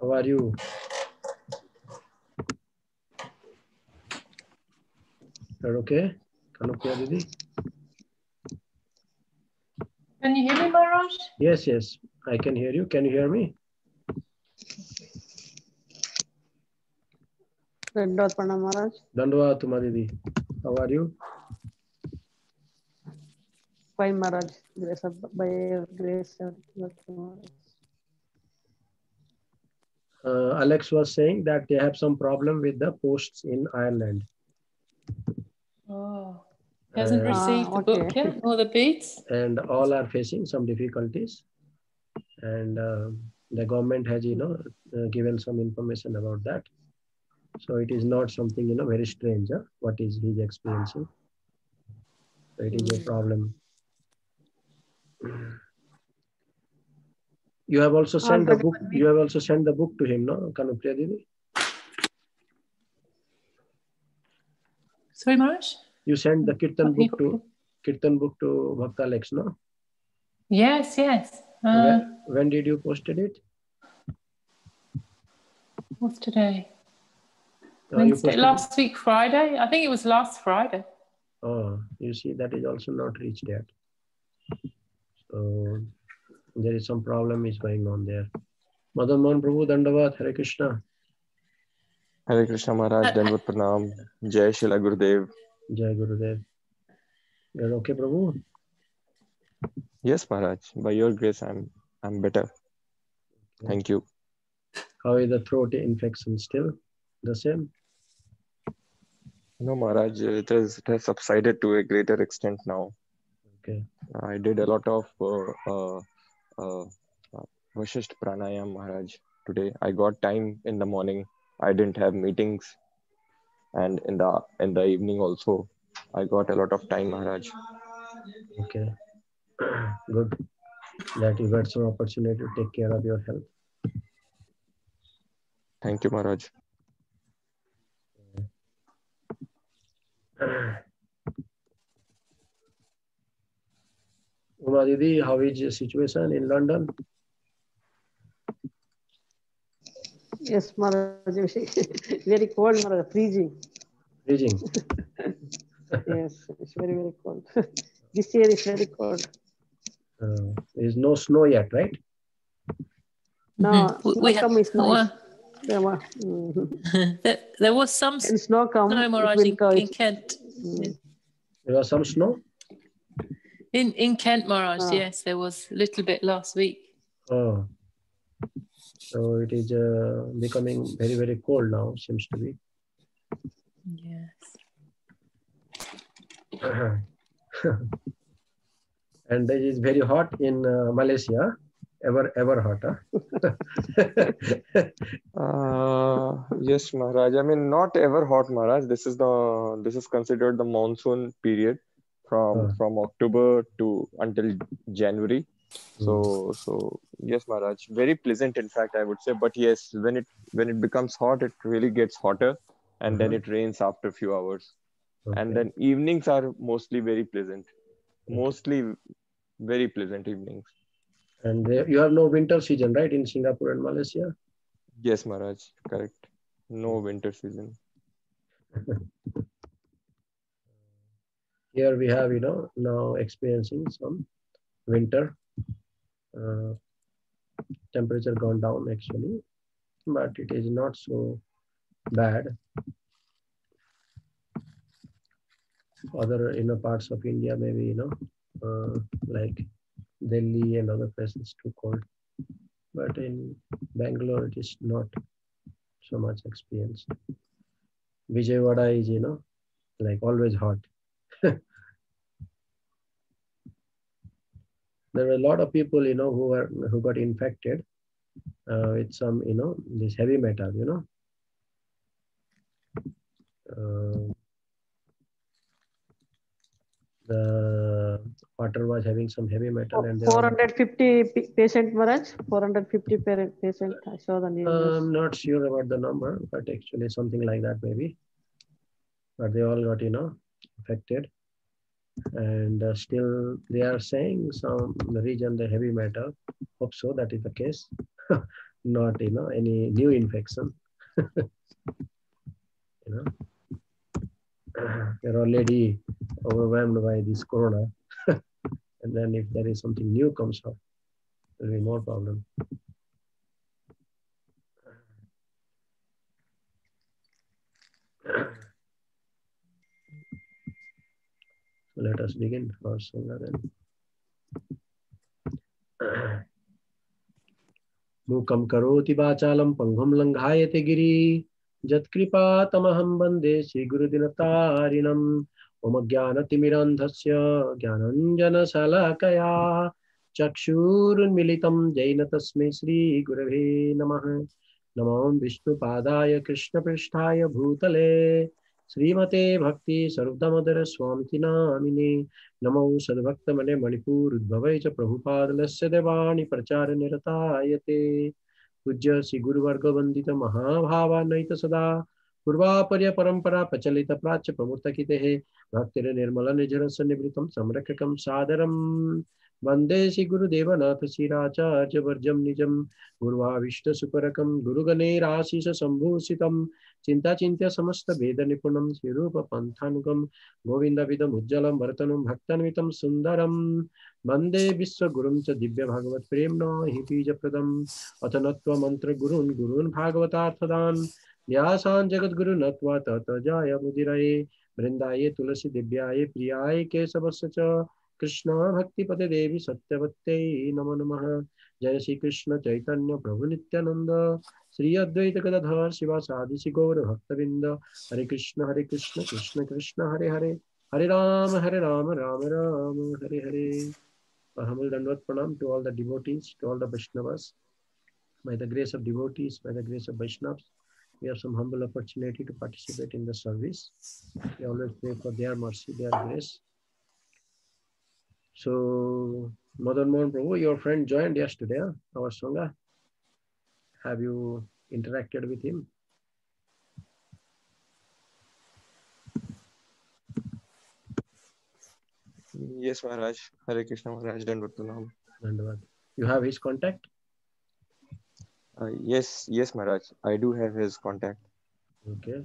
How are you? Are okay? Kanupriya Didi? Can you hear me, Maharaj? Yes, yes, I can hear you. Can you hear me? Dandavad Pranam Maharaj. Dandavat Uma Didi. How are you? Fine Maharaj. Grace of, by your grace. of God, Maharaj. Uh, Alex was saying that they have some problem with the posts in Ireland. Oh, hasn't Uh, received Ah, the book okay. yet or the beads? and all are facing some difficulties. And uh, the government has, you know, uh, given some information about that. So it is not something, you know, very strange, huh? what is he's experiencing. So it is a problem. You have also sent the book. You have also sent the book to him, no, Kanupriya Didi? Sorry, Maharaj? You sent the Kirtan book to Kirtan book to Bhakta Alex, no? Yes, yes. Uh, when, when did you posted it? what's today? Uh, Wednesday, last week, Friday. I think it was last Friday. Oh, you see, that is also not reached yet. So there is some problem is going on there. Madan Mohan Prabhu Dandavat, Hare Krishna, Hare Krishna Maharaj, Dandavat Pranam, Jai Srila Gurudev. Jai Gurudev. You're okay, Prabhu? Yes, Maharaj, by your grace, I'm I'm better. Thank you. How is the throat infection still? The same? No, Maharaj, it has it has subsided to a greater extent now. Okay. I did a lot of uh, uh, uh, Vashisht Pranayam, Maharaj, today. I got time in the morning. I didn't have meetings, and in the in the evening also, I got a lot of time, Maharaj. Okay. Good. That you got some opportunity to take care of your health. Thank you, Maharaj. Uma Didi, how is the situation in London? Yes, Maharaj. very cold, Maharaj. Freezing. Freezing. Yes, it's very, very cold. this year is very cold. Uh, there is no snow yet, right? No, Mhm. We- snow have- come is nice. well, There, wa- mhm. there, there was some When snow come, snow, Maharaj, in, in Kent. Mm. There was some snow. In, in Kent, Maharaj, Ah. yes, there was a little bit last week. Oh. So it is uh, becoming very, very cold now, seems to be. Yes. and it is very hot in uh, Malaysia. Ever, ever hot, huh? Uh, yes, Maharaj. I mean, not ever hot, Maharaj. This is the this is considered the monsoon period from Ah. from October to until January. So so yes, Maharaj. Very pleasant, in fact, I would say. But yes, when it when it becomes hot, it really gets hotter, and then Mhm. it rains after a few hours. Okay. And then evenings are mostly very pleasant. Mostly very pleasant evenings. And there, you have no winter season, right, in Singapore and Malaysia? Yes, Maharaj. Correct. No winter season. Here we have, you know, now experiencing some winter. Uh, temperature gone down actually, but it is not so bad. Other you know parts of India, maybe you know, uh, like Delhi and other places too cold. But in Bangalore, it is not so much experienced. Vijayawada is, you know, like always hot. there were a lot of people, you know, who were who got infected uh, with some, you know, this heavy metal, you know. Uh, the water was having some heavy metal and there was- 450 pa- patient, Maharaj. 450 patient. I saw the news. I'm not sure about the number, but actually something like that maybe. But they all got, you know, affected. And uh, still they are saying some region, the heavy metal. Hope so, that is the case. not you know any new infection. you know, they're already overwhelmed by this corona, and then if there is something new comes up, there'll be more problem. Let us begin our Sangha then. मूकं करोति वाचालं पङ्गुं लङ्घायते गिरि यत्कृपा तमहं वंदे श्रीगुरुदिनतारिणम् मम ज्ञानतिमिरन्धस्य ज्ञानञ्जनशलाकया चक्षुरुन्मिलितं जैन तस्मै श्रीगुरवे नमः नमो विष्णुपादाय कृष्णपृष्ठाय भूतले श्रीमते भक्ति सर्वदमदर स्वामी नामिने। नमो सद्भक्तमने मणिपूरुद्भवै च प्रभुपादलश देवाणी प्रचार प्रचारनिरतायते पूज्य श्री गुरवर्गवंदत महाभावानैत सदा। पूर्वापर्य परंपरा प्रचलित प्राच्य प्रमूर्तकिते भक्तिर निर्मल निजरस निवृतम संरक्षकम सादरम वंदे श्री गुरुदेवनाथ शिराचार्य वर्जम निजम गुरुवाविष्ट सुपरकम गुरुगणेराशिष संभूषित चिंता चिंत्य समस्त भेद निपुणम श्रीरूप पंथानुगम गोविंद विदम उज्जलम भरतनुम भक्तन्वितम सुंदरम वंदे विश्व गुरुम च दिव्य भगवत प्रेम न हिबीज प्रदम अथ नत्व मंत्र गुरुन गुरुन् भागवतार्थदान। व्यासान् जगद्गुरु नत्वा ततजाय मुदिरये वृन्दाय तुलसी दिव्याय प्रियाय केशवस्य च कृष्ण भक्तिपते देवी सत्यवत्यै नमो नमः। जय श्री कृष्ण चैतन्य प्रभु नित्यानंद श्री अद्वैत गदाधर शिवासादि श्री गौर भक्तविंद हरे कृष्ण हरे कृष्ण कृष्ण कृष्ण हरे हरे। हरे राम हरे Ram Ram Ram Hare Hare. humble Dandvat Pranam to all the devotees, to all the Vaishnavas. By the grace of devotees, by the grace of Vaishnavas, we have some humble opportunity to participate in the service. We always pray for their mercy, their grace. So, Madan Mohan Prabhu, your friend joined yesterday, our Sangha. Have you interacted with him? Yes, Maharaj. Hare Krishna Maharaj. Dandavad. You have his contact? Uh, yes, yes, Maharaj. I do have his contact. Okay.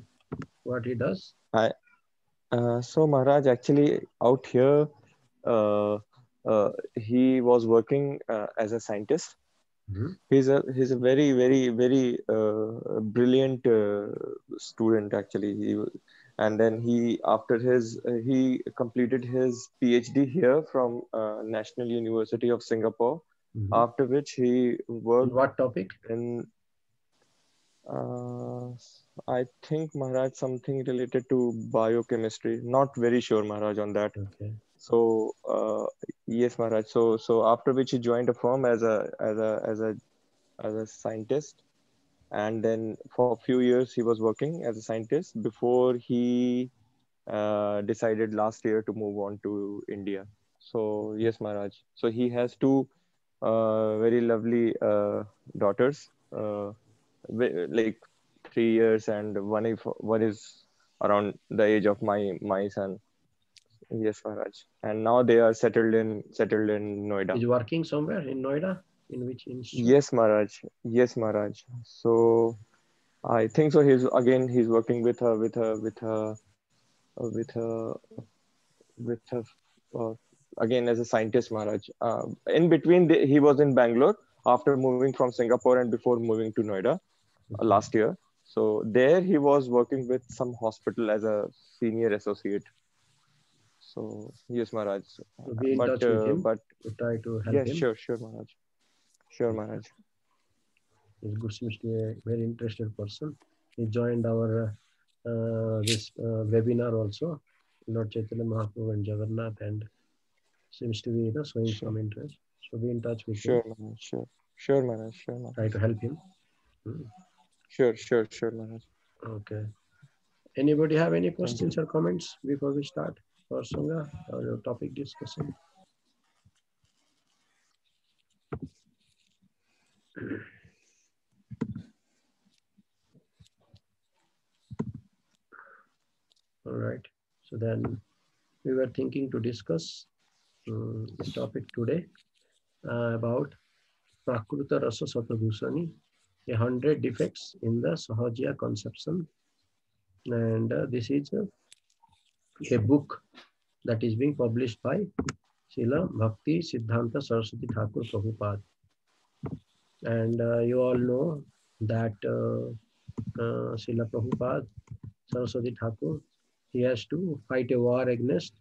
What he does? Uh, so Maharaj, actually out here, uh, uh, he was working uh, as a scientist. Mhm. He's a he's a very very very uh, brilliant uh, student actually. He and then he after his uh, he completed his PhD here from uh, National University of Singapore. Mhm. After which he worked what topic? in uh, I think Maharaj something related to biochemistry. Not very sure Maharaj on that. Okay. So uh, yes, Maharaj. So so after which he joined a firm as a as a as a as a scientist, and then for a few years he was working as a scientist before he uh, decided last year to move on to India. So yes, Maharaj. So he has two very lovely uh, daughters, uh, like three years, and one if one is around the age of my my son. Yes, Maharaj. And now they are settled in settled in Noida. He's working somewhere in Noida? In which institute? Yes, Maharaj. Yes, Maharaj. So I think so. He's again. He's working with her, with her, with her, uh, with her, with her. Uh, again, as a scientist, Maharaj. Uh, in between, the, he was in Bangalore after moving from Singapore and before moving to Noida uh, last year. So there he was working with some hospital as a senior associate. So yes, Maharaj. So be in but touch with uh, him. but to try to help yes, him. sure, sure, Maharaj. Sure, Maharaj. He good seems to be a very interested person. He joined our uh, this uh, webinar also, Lord Chaitanya Mahaprabhu and Jagannath, and seems to be you know, showing some interest. So be in touch with Sure, him. Maharaj. Sure, sure, Maharaj. Sure, Maharaj. Try to help him. Hmm. Sure, sure, sure, Maharaj. Okay. Anybody have any questions or comments before we start our Sangha or your topic discussion? All right. So then we were thinking to discuss um, this topic today uh, about Prakruta Rasa a hundred defects in the Sahajiya conception. And uh, this is uh, a book that is being published by Srila Bhakti Siddhanta Saraswati Thakur Prabhupada. And uh, you all know that uh, uh, Prabhupada Saraswati Thakur, he has to fight a war against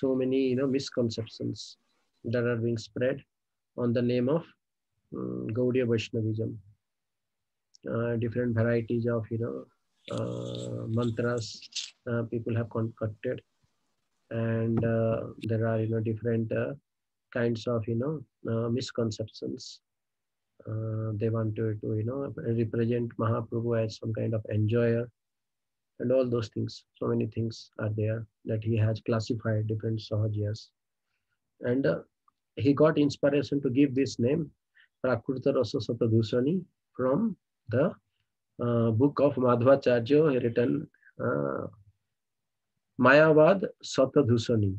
so many you know misconceptions that are being spread on the name of um, Gaudiya Vaishnavism. Uh, different varieties of you know uh, mantras uh, people have concocted. And uh, there are you know different uh, kinds of you know uh, misconceptions. They want to, to you know represent mahaprabhu as some kind of enjoyer and all those things so many things are there that he has classified different sahajiyas and he got inspiration to give this name prakruta rasa satadusani from the uh, book of Madhvacharya written uh, Mayavad Satadhusani.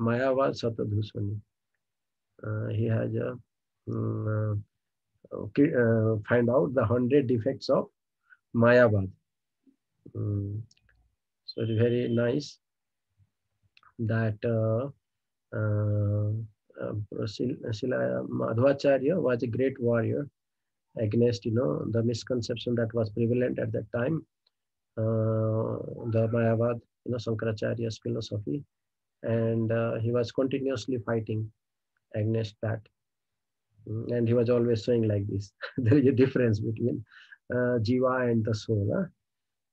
Mayavad Satadhusani. Uh, he has uh, uh, find out the hundred defects of Mayavad. Um, so it's very nice that uh, uh, uh, Madhvacharya was a great warrior against you know the misconception that was prevalent at that time. Uh, the mayavad you know sankaracharya's philosophy. And uh, he was continuously fighting against that. Mm, and he was always saying like this. There is a difference between uh, jiva and the soul huh?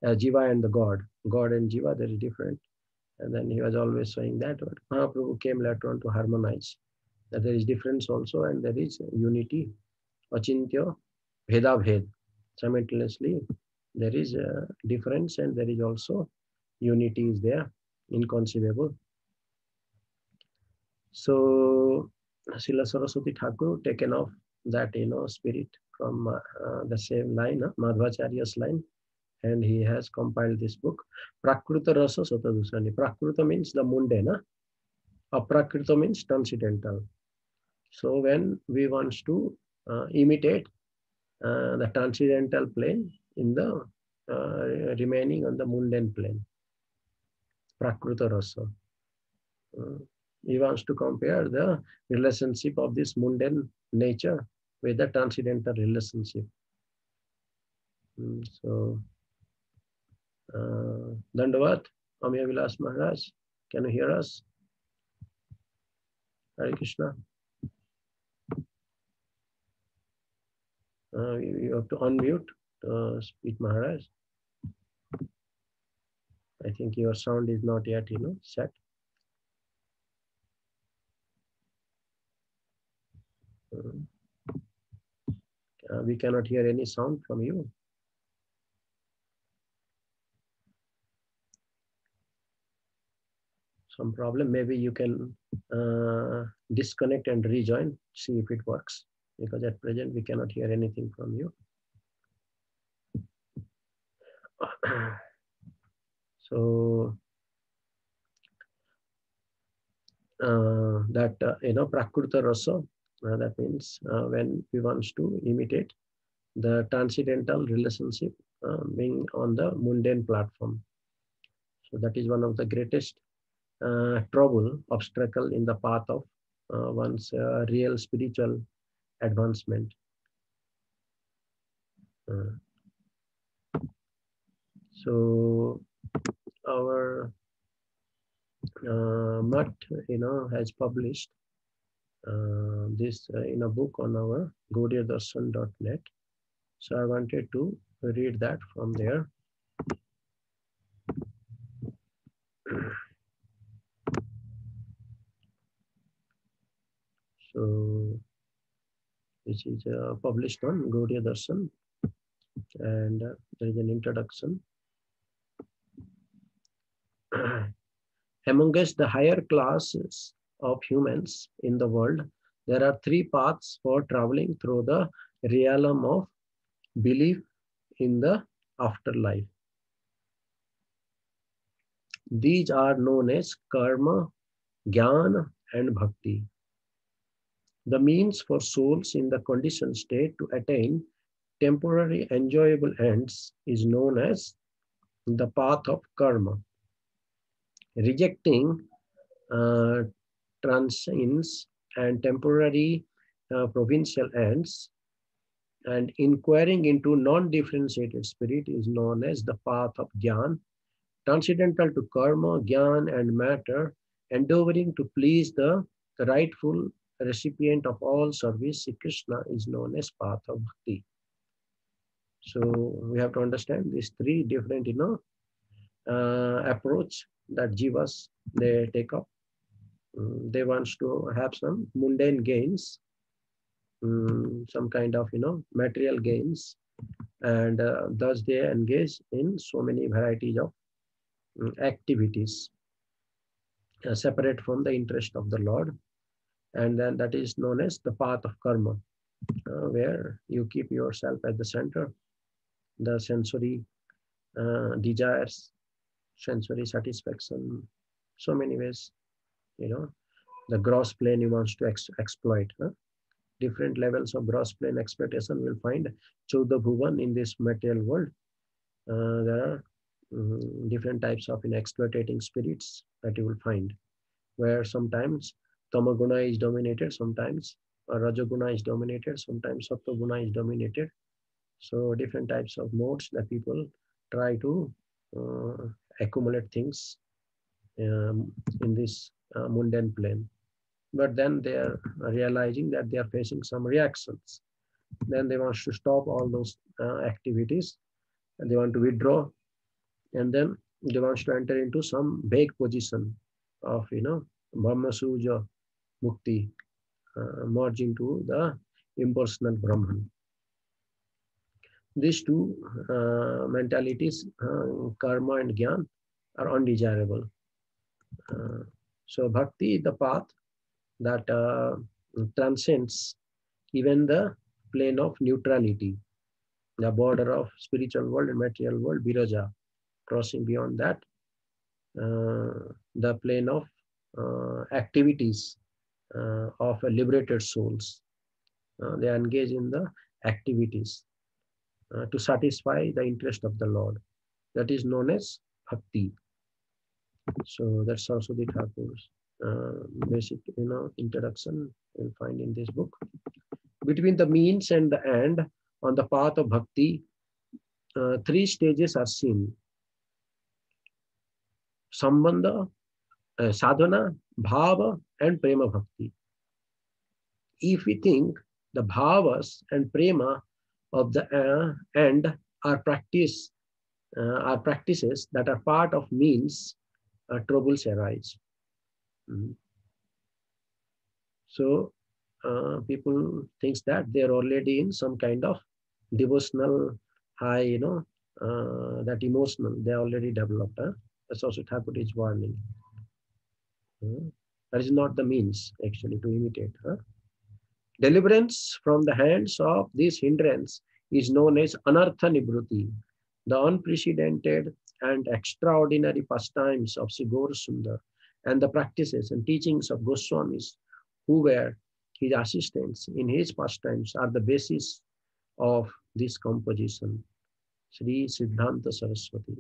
Uh, jiva and the god god and jiva there is different and then he was always saying that but mahaprabhu came later on to harmonize that there is difference also and there is unity achintya Bheda Bhed. Simultaneously, there is a difference and there is also unity is there, inconceivable. So, Srila Saraswati Thakur taken off that, you know, spirit from uh, the same line, uh, Madhvacharya's line, and he has compiled this book. Prakruta Rasa Satadusani. Prakruta means the mundane. Aprakrita means transcendental. So when we want to uh, imitate uh, the transcendental plane in the uh, remaining on the mundane plane. Prakruta Rasa. Uh, he wants to compare the relationship of this mundane nature with the transcendental relationship. Mm, so, uh, Dandavat, Amya Vilas Maharaj, can you hear us? Hare Krishna. Uh, you, you, have to unmute to speak Maharaj. I think your sound is not yet, you know, set. Uh, uh we cannot hear any sound from you. Some problem, maybe you can uh, disconnect and rejoin, see if it works. Because at present we cannot hear anything from you. so uh, that uh, you know prakruta rasa uh, that means uh, when we wants to imitate the transcendental relationship uh, being on the mundane platform. So that is one of the greatest trouble obstacle in the path of one's real spiritual advancement. Uh, so our uh, MUT, you know, has published uh, this uh, in a book on our gaudiyadarshan.net. So I wanted to read that from there. So which is uh, published on Gaudiya Darshan. And uh, there is an introduction. Amongst the higher classes of humans in the world, there are three paths for traveling through the realm of belief in the afterlife. These are known as karma, jnana, and bhakti the means for souls in the conditioned state to attain temporary enjoyable ends is known as the path of karma. Rejecting uh, transience and temporary uh, provincial ends and inquiring into non-differentiated spirit is known as the path of Gyan, transcendental to karma, Gyan and matter, endeavoring to please the rightful recipient of all service, Sri Krishna is known as path of bhakti. So we have to understand these three different, you know, uh, approach that jivas they take up. Um, they want to have some mundane gains, um, some kind of, you know, material gains, and uh, thus they engage in so many varieties of um, activities uh, separate from the interest of the Lord. And then that is known as the path of karma, uh, where you keep yourself at the center, the sensory uh, desires, sensory satisfaction, so many ways, you know, the gross plane he wants to ex exploit. Huh? Different levels of gross plane exploitation will find Chauda Bhuvan in this material world. Uh, there are um, different types of in exploitating spirits that you will find, where sometimes Tamaguna is dominated, sometimes uh, Rajaguna is dominated, sometimes Sattva is dominated. So different types of modes that people try to uh, accumulate things um, in this uh, mundane plane. But then they are realizing that they are facing some reactions. Then they want to stop all those uh, activities and they want to withdraw and then they want to enter into some vague position of, you know, Brahma Sayujya Mukti, uh, merging to the impersonal Brahman. These two uh, mentalities, uh, karma and gyan, are undesirable. Uh, so bhakti is the path that uh, transcends even the plane of neutrality, the border of spiritual world and material world, viraja, crossing beyond that, uh, the plane of activities of liberated souls. Uh, they engage in the activities uh, to satisfy the interest of the Lord. That is known as bhakti. So that's also the Thakur's uh, basic, you know, introduction you'll find in this book. Between the means and the end on the path of bhakti, uh, three stages are seen. Sambandha, uh, sadhana, bhava, and prema bhakti. If we think the bhavas and prema of the uh, end are practice uh, are practices that are part of means uh, troubles arise. Mm. So uh, people thinks that they're already in some kind of devotional high, you know, uh, that emotional They are already developed. Huh? That's also Thakur is warning. Mm. That is not the means actually to imitate. Huh? Deliverance from the hands of this hindrance is known as anartha nibruti, the unprecedented and extraordinary pastimes of Sri Gaurasundar and the practices and teachings of Goswamis who were his assistants in his pastimes are the basis of this composition, Sri Siddhanta Saraswati.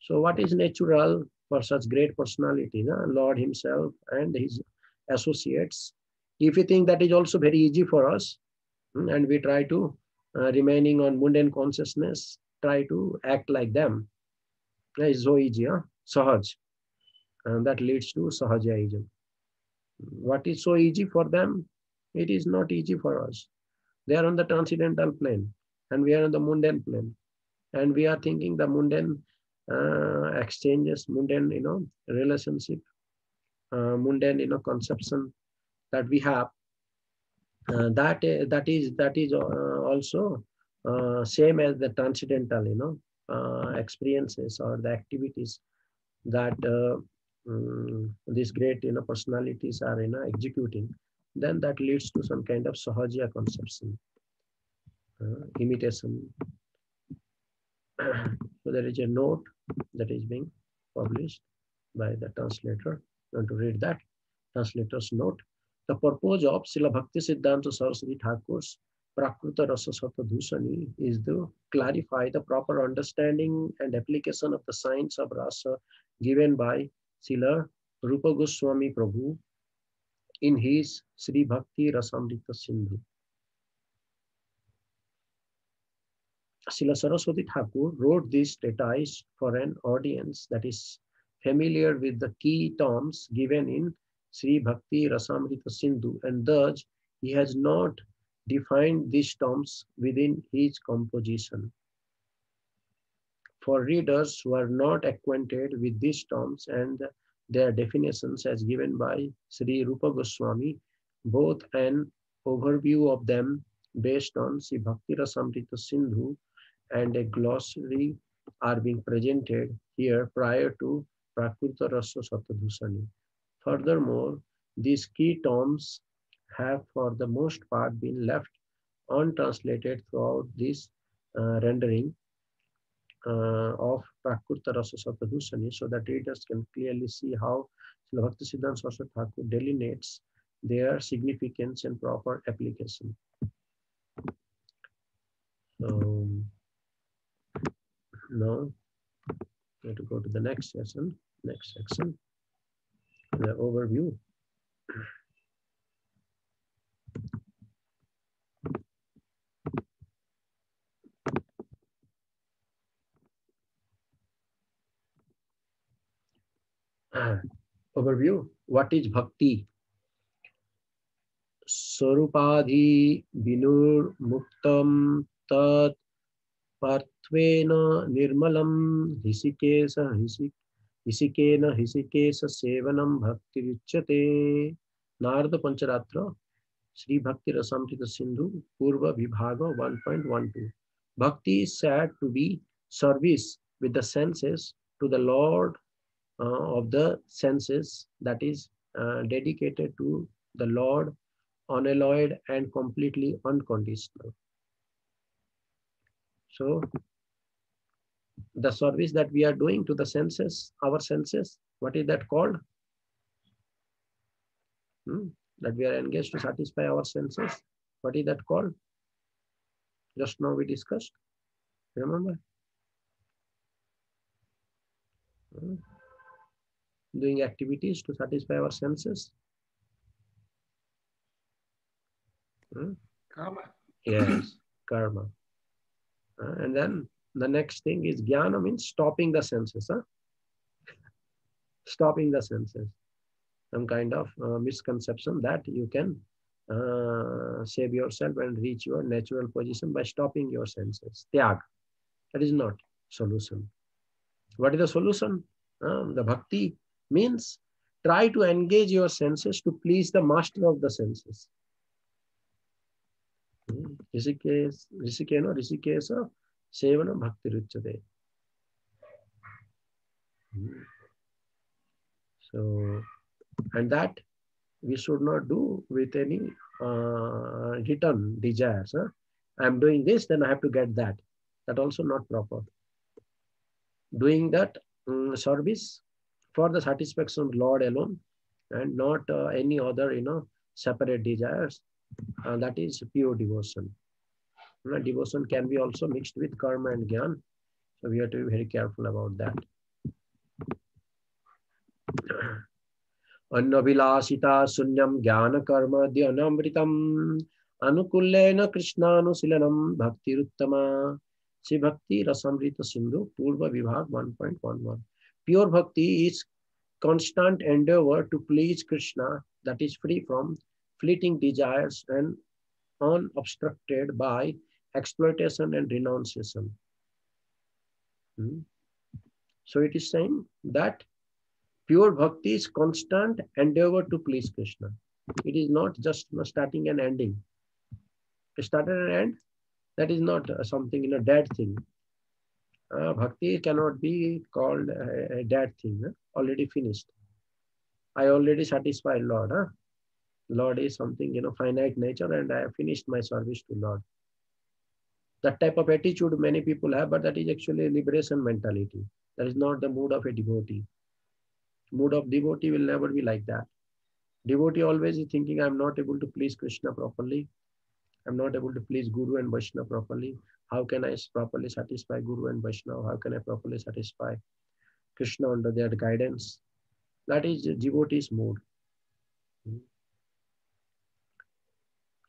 So what is natural for such great personality, no? Lord himself and his associates. If we think that is also very easy for us, hmm, and we try to, uh, remaining on mundane consciousness, try to act like them, that is so easy, huh? Sahaj. And that leads to Sahajaism. What is so easy for them? It is not easy for us. They are on the transcendental plane, and we are on the mundane plane. And we are thinking the mundane uh, exchanges, mundane, you know, relationship, uh, mundane, you know, conception that we have. Uh, that that is that is also same as the transcendental, you know, experiences or the activities that um, these great you know personalities are you know executing then that leads to some kind of sahaja conception uh, imitation so there is a note that is being published by the translator. I want to read that translator's note. The purpose of Srila Bhakti Siddhanta Saraswati Thakur's Prakruta Rasa Satadhusani is to clarify the proper understanding and application of the science of rasa given by Srila Rupa Goswami Prabhu in his Sri Bhakti Rasamrita Sindhu. Srila Saraswati Thakur wrote this treatise for an audience that is familiar with the key terms given in Sri Bhakti Rasamrita Sindhu and thus he has not defined these terms within his composition. For readers who are not acquainted with these terms and their definitions as given by Sri Rupa Goswami, both an overview of them based on Sri Bhakti Rasamrita Sindhu and a glossary are being presented here prior to Prakruta Rasa Satadhusani. Furthermore, these key terms have for the most part been left untranslated throughout this uh, rendering uh, of Prakrita Rasa Satadhusani so that readers can clearly see how Bhakti Siddhanta Saraswati Thakur delineates their significance and proper application. Now we have to go to the next session, next section, the overview. Ah, overview. What is bhakti? Swarupadhi vinur muktam tat parthvena nirmalam hisikesa hisik hisikena hisikesa sevanam bhakti vichyate narada pancharatra Sri Bhakti Rasamrita Sindhu Purva Vibhaga 1.12 Bhakti is said to be service with the senses to the Lord uh, of the senses that is uh, dedicated to the Lord, unalloyed and completely unconditional. So the service that we are doing to the senses, our senses, what is that called? Hmm? That we are engaged to satisfy our senses. What is that called? Just now we discussed. Remember? Hmm? doing activities to satisfy our senses? Hmm? Karma. Yes, karma. Uh, and then the next thing is jnana means stopping the senses. Huh? Stopping the senses. Some kind of uh, misconception that you can uh, save yourself and reach your natural position by stopping your senses. Tyag. That is not solution. What is the solution? Um, the bhakti means try to engage your senses to please the master of the senses. Rishikesh, Rishikena, Rishikesa, Sevana Bhakti Ruchade. So, and that we should not do with any uh, return desires. Huh? I'm doing this, then I have to get that. That also not proper. Doing that um, service for the satisfaction of Lord alone and not uh, any other, you know, separate desires. Uh, that is pure devotion. Devotion can be also mixed with karma and gyan. So we have to be very careful about that. अन्नभिलाषिता शून्यं ज्ञानकर्मद्यनमृतम् अनुकूल्येन कृष्णानुशीलनं भक्तिरुत्तमा श्री भक्ति रसमृत सिंधु पूर्व विभाग 1.11 Pure bhakti is constant endeavor to please Krishna that is free from fleeting desires and unobstructed by exploitation and renunciation. Hmm. So it is saying that pure bhakti is constant endeavor to please Krishna. It is not just starting and ending. Start and end, that is not something in a dead thing uh, bhakti cannot be called a, a dead thing, huh? already finished. I already satisfied Lord. Huh? Lord is something, you know, finite nature and I have finished my service to Lord. That type of attitude many people have, but that is actually liberation mentality. That is not the mood of a devotee. Mood of devotee will never be like that. Devotee always is thinking, I'm not able to please Krishna properly. I'm not able to please Guru and Vaishnava properly. How can I properly satisfy Guru and Vaishnava? How can I properly satisfy Krishna under their guidance? That is devotee's mode.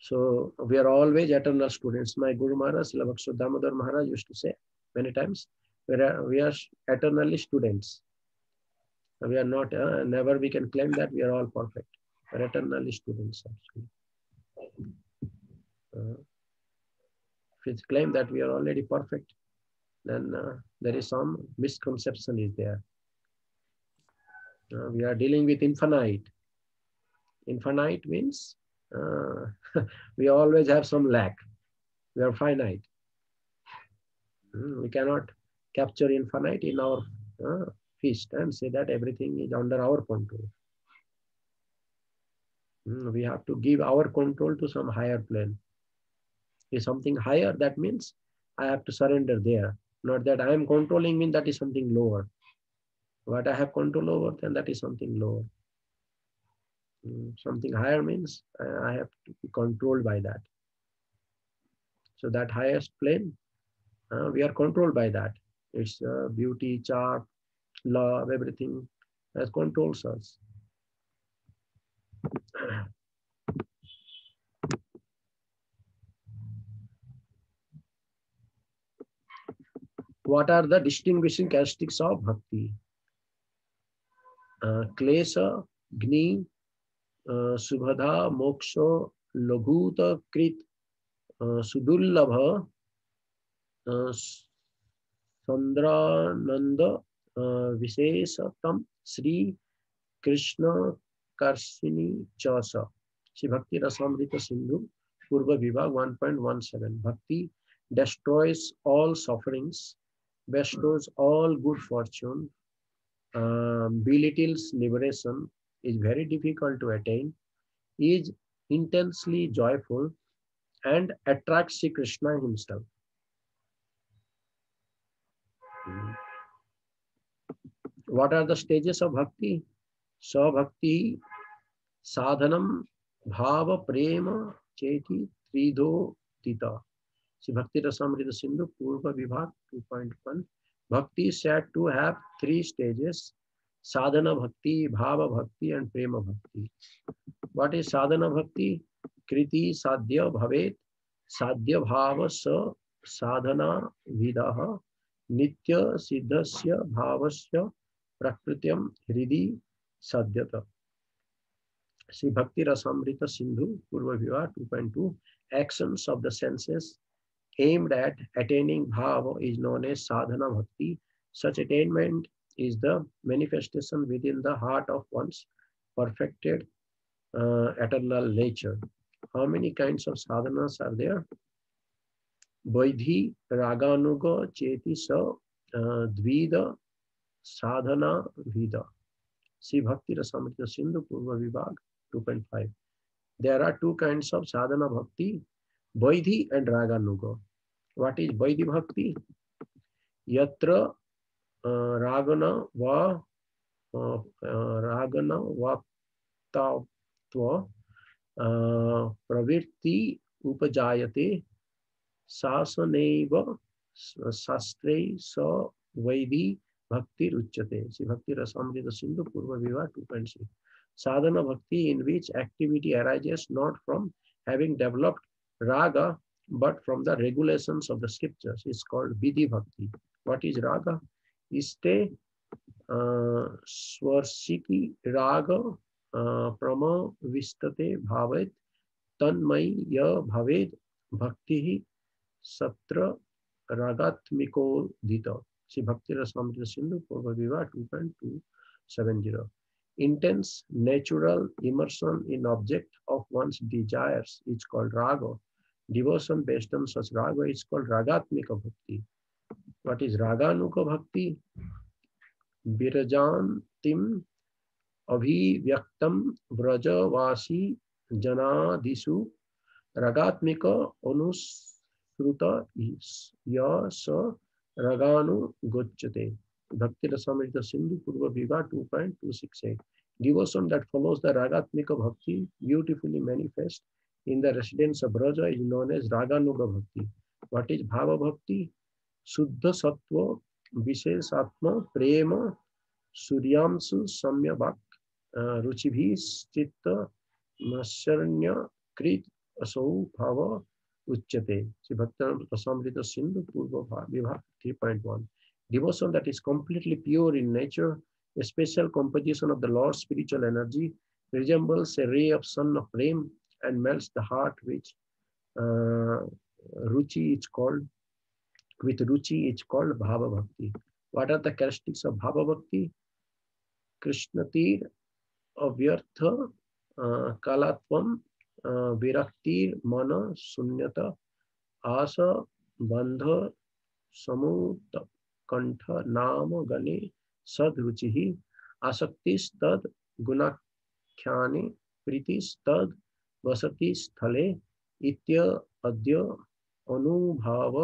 So we are always eternal students. My Guru Maharaj, Lavakso Damodar Maharaj used to say many times, we are, we are eternally students. We are not, uh, never we can claim that we are all perfect. We are eternally students actually. Uh, if we claim that we are already perfect, then uh, there is some misconception is there. Uh, we are dealing with infinite. Infinite means uh, we always have some lack. We are finite. Mm, we cannot capture infinite in our uh, feast and say that everything is under our control. Mm, we have to give our control to some higher plane. Is something higher, that means I have to surrender there. Not that I am controlling mean that is something lower. What I have control over, then that is something lower. Mm, something higher means I have to be controlled by that. So that highest plane, uh, we are controlled by that. It's uh, beauty, charm, love, everything that controls us. what are the distinguishing characteristics of bhakti? Uh, klesa, gni, uh, subhadha, moksha, laghuta, krit, uh, sudullabha, uh, Sandrananda, uh, Visheshatam, Sri Krishna Karsini Chasa. Sri Bhakti Rasamrita Sindhu, Purva Vibhag 1.17. Bhakti destroys all sufferings bestows all good fortune, um, belittles liberation, is very difficult to attain, is intensely joyful, and attracts Sri Krishna himself. What are the stages of bhakti? So bhakti, sadhanam, bhava, prema, cheti, tridho, tita. Sri Bhakti Rasamrita Sindhu Purva Vibhag 2.1. Bhakti is said to have three stages sadhana bhakti, bhava bhakti, and prema bhakti. What is sadhana bhakti? Kriti sadhya bhavet, sadhya bhava sa sadhana vidaha, nitya siddhasya bhavasya prakrityam hridi sadhyata. Sri Bhakti Rasamrita Sindhu Purva Vibhag 2.2. Actions of the senses aimed at attaining bhava is known as sadhana bhakti. Such attainment is the manifestation within the heart of one's perfected uh, eternal nature. How many kinds of sadhanas are there? Vaidhi, Raganuga, Cheti, Sa, uh, Dvida, Sadhana, Vida. See Bhakti Rasamrita Sindhu Purva Vibhag 2.5. There are two kinds of sadhana bhakti Vaidhi and Raganuga. What is Vaidhi Bhakti? Yatra uh, Ragana va uh, uh, Ragana Vaktatva uh, Pravritti Upajayate Sasaneva Sastre Sa Vaidhi Bhakti Ruchate. See Bhakti Rasamrita Sindhu Purva Viva 2.6. Sadhana Bhakti in which activity arises not from having developed raga but from the regulations of the scriptures is called vidhi bhakti what is raga iste uh, swarsiki raga uh, prama vistate bhavet tanmay ya bhaved bhakti satra ragatmiko dita see bhakti rasamrita sindhu purva viva 2.270 intense natural immersion in object of one's desires is called raga devotion based on such raga is called ragatmika bhakti. What is raganuka bhakti? Abhivyaktam vrajavasi janadisu ragatmika anusruta ya sa raganu gochate. Bhakti Rasamrita Sindhu Purva Viva 2.268. Devotion that follows the Ragatmika Bhakti beautifully manifest in the residents of Braja is known as Raganuga Bhakti. What is Bhava Bhakti? Suddha Sattva Vishesatma Prema Suryamsu Samyabhak Ruchibhis Chitta Masharnya Krit Asau Bhava Uchyate. Sri Bhaktanam Rasamrita Sindhu Purva Vibha 3.1. Devotion that is completely pure in nature, a special composition of the Lord's spiritual energy, resembles a ray of sun of flame and melts the heart which uh, Ruchi is called, with Ruchi it's called Bhava Bhakti. What are the characteristics of Bhava Bhakti? Krishnatir, Avyartha, uh, Kalatvam, uh, Viraktir, Mana, Sunyata, Asa, Bandha, Samut, Kantha, Nama, Gane, Sad, Ruchihi, Asaktis, Tad, Gunakyane, Pritis, Tad, वसति स्थले इत्य अद्य अनुभाव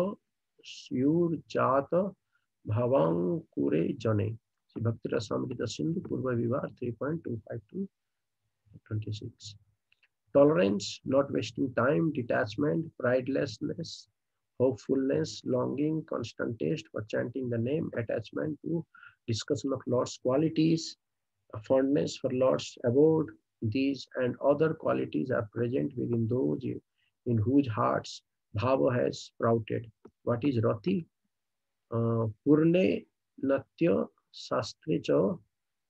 स्यूर्जात भावांकुरे जने श्री भक्ति रसामृत सिंधु पूर्व विवाह 3.25 to 26 tolerance not wasting time detachment pridelessness hopefulness longing constant taste for chanting the name attachment to discussion of lord's qualities fondness for lord's abode these and other qualities are present within those in whose hearts bhava has sprouted. What is रति पूर्णे नत्य शास्त्रे च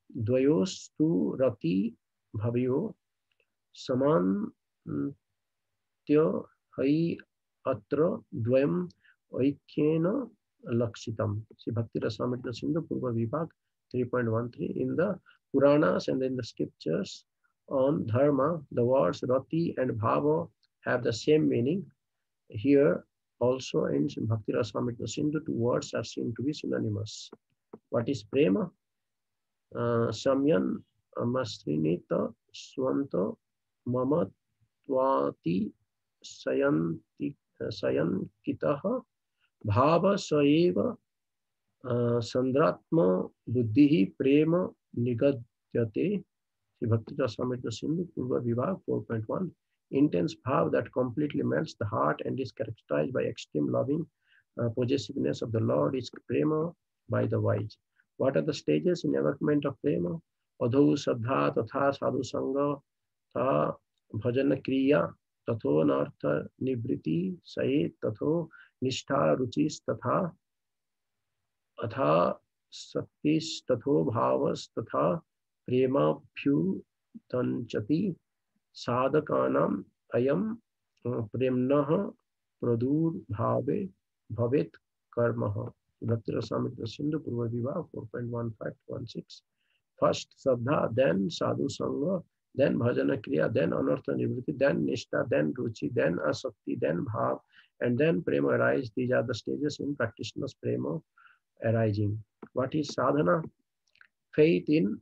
द्वयोस्तु रति भवयो समान त्य हई अत्र द्वयम् ऐक्येन लक्षितम् श्री भक्ति Sindhu Purva Vibhaga 3.13 in the Puranas and in the scriptures on dharma the words rati and bhava have the same meaning here also in Bhakti Rasamrita Sindhu, two words are seen to be synonymous. What is prema? Uh, samyan amastrinita swanta mama tvati sayanti sayankitaha bhava saeva uh, sandratma buddhi prema nigadyate Bhakti Rasamrita Sindhu Purva Vivah 4.1 intense bhav that completely melts the heart and is characterized by extreme loving uh, possessiveness of the Lord is prema by the wise. What are the stages in development of prema? Adho Sadha Tatha Sadhu Sangha Tha Bhajana Kriya Sayet Tatho Nishtha Ruchis Tatha Atha Saktis Tatho Bhavas Tatha प्रेमाभ्युदंचति साधका अयम प्रेम प्रदूर कर्म भक्ति रसाम सिंधु पूर्व विवाह four point one five one six first shraddha then sadhu sanga then bhajan kriya then anartha nivritti then nishtha then ruchi then asakti then bhava and then prema arise these are the stages in practitioners prema arising what is sadhana faith in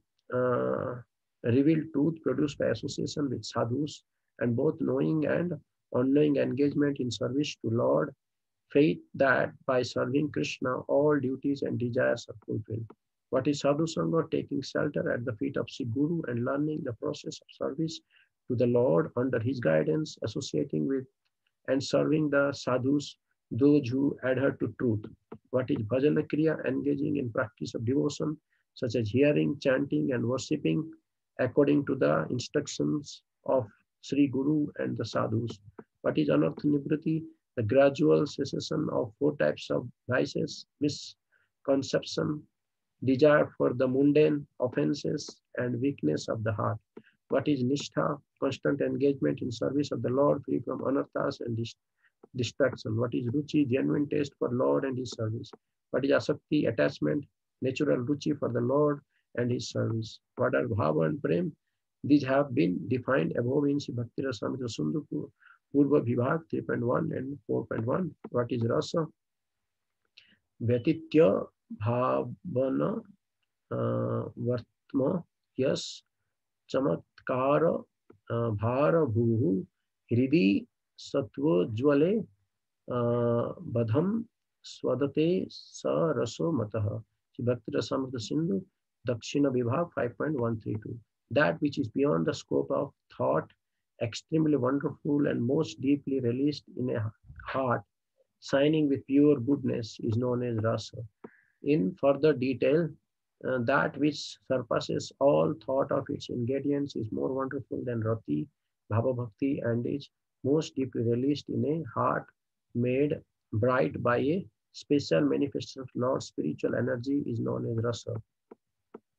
revealed truth produced by association with sadhus and both knowing and unknowing engagement in service to Lord, faith that by serving Krishna, all duties and desires are fulfilled. What is sadhu sangha? Taking shelter at the feet of Sri Guru and learning the process of service to the Lord under his guidance, associating with and serving the sadhus, those who adhere to truth. What is bhajana kriya? Engaging in practice of devotion such as hearing, chanting, and worshipping according to the instructions of Sri Guru and the sadhus. What is anartha nibriti? The gradual cessation of four types of vices, misconception, desire for the mundane offenses, and weakness of the heart. What is nishtha? Constant engagement in service of the Lord, free from anarthas and distraction. What is ruchi? Genuine taste for Lord and His service. What is asakti? Attachment, natural ruchi for the Lord and his service. What are bhava and prem? These have been defined above in Bhakti Rasamrita Sindhu Purva Vibhag 3.1 and 4.1. What is rasa? Vyatitya bhavana uh, vartma yas chamatkara uh, bhara bhuhu hridi satva jwale uh, badham swadate sa raso mataha. Dakshina Vibhag 5.132. That which is beyond the scope of thought extremely wonderful and most deeply released in a heart, shining with pure goodness, is known as rasa. In further detail, uh, that which surpasses all thought of its ingredients is more wonderful than rati, bhava bhakti, and is most deeply released in a heart made bright by a special manifestation of Lord's spiritual energy is known as rasa.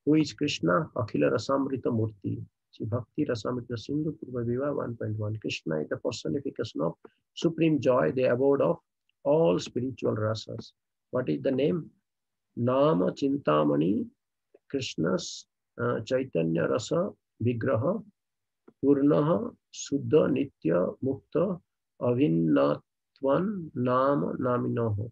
Who is Krishna? Akhila Rasamrita Murti. See, Bhakti Rasamrita Sindhu Purva Viva 1.1. Krishna is the personification of supreme joy, the abode of all spiritual rasas. What is the name? Nama Chintamani Krishna's uh, Chaitanya Rasa Vigraha Purnaha Suddha Nitya Mukta Avinnatvan Nama Naminoho.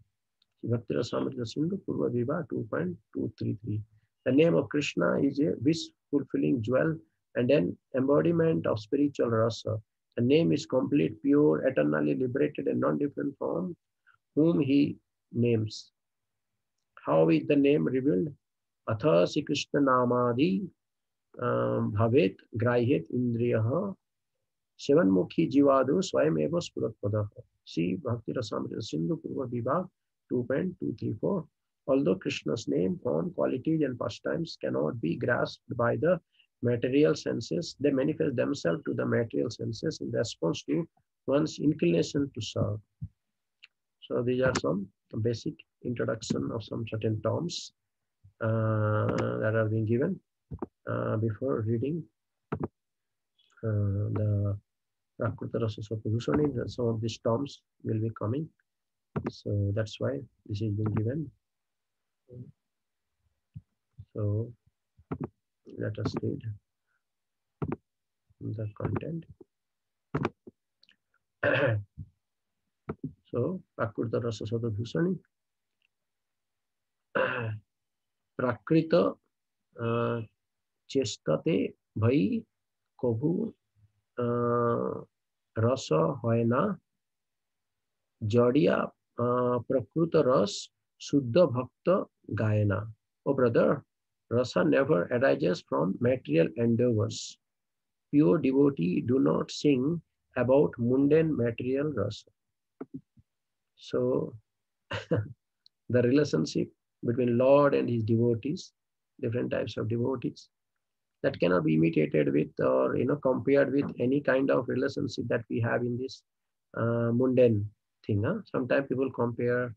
Bhakti Rasamrita Sindhu Purva Viva 2.233. The name of Krishna is a wish fulfilling jewel and an embodiment of spiritual rasa. The name is complete, pure, eternally liberated, and non different from whom he names. How is the name revealed? Atha Sri Krishna Namadi um, Bhavet Grahit Indriyaha Shivanmukhi Jivadu Swayam Eva Spuratpadaha. See Bhakti Rasamrita Sindhu Purva Vibhag 2.234. Although Krishna's name, form, qualities, and pastimes cannot be grasped by the material senses, they manifest themselves to the material senses in response to one's inclination to serve. So these are some basic introduction of some certain terms uh, that are being given uh, before reading uh, the Prakruta Rasa Swapabhushani. Some of these terms will be coming. So that's why this is being given. So let us read the content. so Prakrita Rasa Sadabhusani. Prakrita uh, Chestate Bhai Kobu uh, Rasa Hoena Jadiya uh, Prakruta Ras Suddha Bhakta Gayana. Oh, brother, rasa never arises from material endeavors. Pure devotee do not sing about mundane material rasa. So, the relationship between Lord and his devotees, different types of devotees, that cannot be imitated with or you know compared with any kind of relationship that we have in this uh, mundane thing. Huh? Sometimes people compare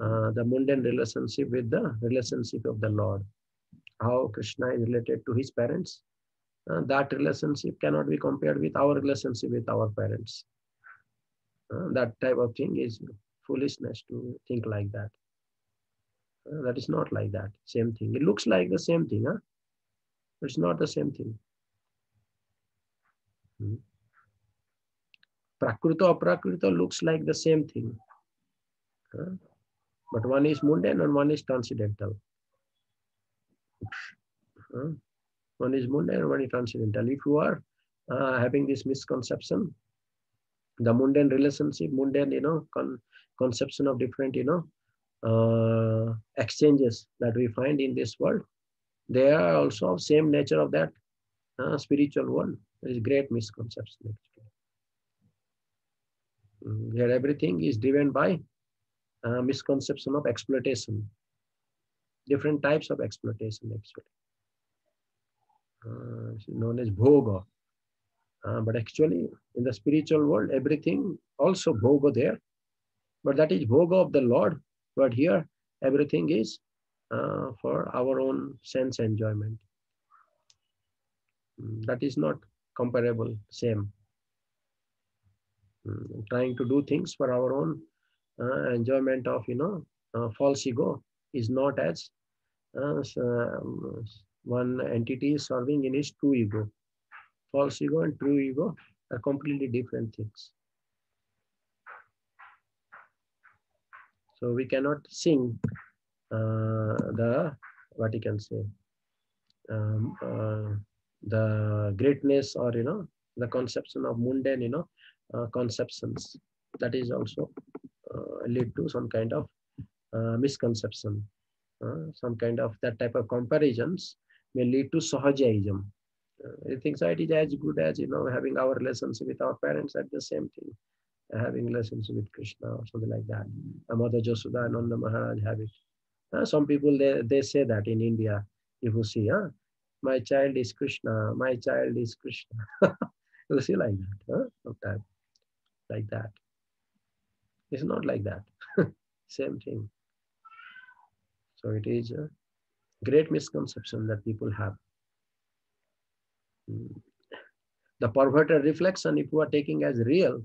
uh, the mundane relationship with the relationship of the Lord. How Krishna is related to his parents. Uh, that relationship cannot be compared with our relationship with our parents. Uh, that type of thing is foolishness to think like that. Uh, that is not like that. Same thing. It looks like the same thing, huh? But it's not the same thing. Hmm. Prakruta Aprakrita looks like the same thing. Huh? But one is mundane and one is transcendental. Uh, one is mundane and one is transcendental. If you are uh, having this misconception, the mundane relationship, mundane, you know, con conception of different, you know, uh, exchanges that we find in this world, they are also of same nature of that uh, spiritual world. There is great misconception. Actually. Where everything is driven by uh, misconception of exploitation. Different types of exploitation, actually. Uh, known as bhoga. Uh, but actually, in the spiritual world, everything also bhoga there. But that is bhoga of the Lord. But here, everything is uh, for our own sense enjoyment. Mm, that is not comparable, same. Mm, trying to do things for our own uh, enjoyment of you know uh, false ego is not as uh, um, one entity is serving in his true ego. False ego and true ego are completely different things. So we cannot sing uh, the what you can say um, uh, the greatness or you know the conception of mundane you know uh, conceptions that is also lead to some kind of uh, misconception. Uh, some kind of that type of comparisons may lead to sahajaism. Uh, he thinks it is as good as you know having our relationship with our parents at the same thing, uh, having relationship with Krishna or something like that. Uh, Mother Josuda and Nanda Maharaj have it. Uh, some people they, they say that in India, if you see, huh? my child is Krishna, my child is Krishna. you see like that, huh? Sometimes like that. It's not like that. Same thing. So it is a great misconception that people have. Mm. The perverted reflection, if you are taking as real,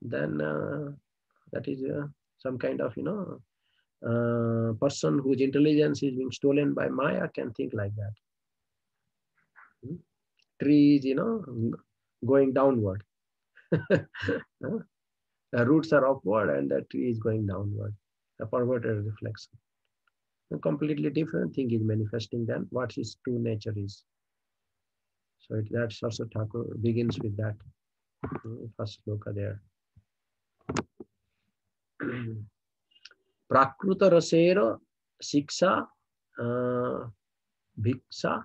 then uh, that is uh, some kind of, you know, uh, person whose intelligence is being stolen by Maya can think like that. Mm. Trees, you know, going downward. the roots are upward and the tree is going downward. The perverted reflection. A completely different thing is manifesting than what his true nature is. So it, that Saraswat Thakur begins with that mm, first sloka there. Prakruta rasera shiksha uh, bhiksha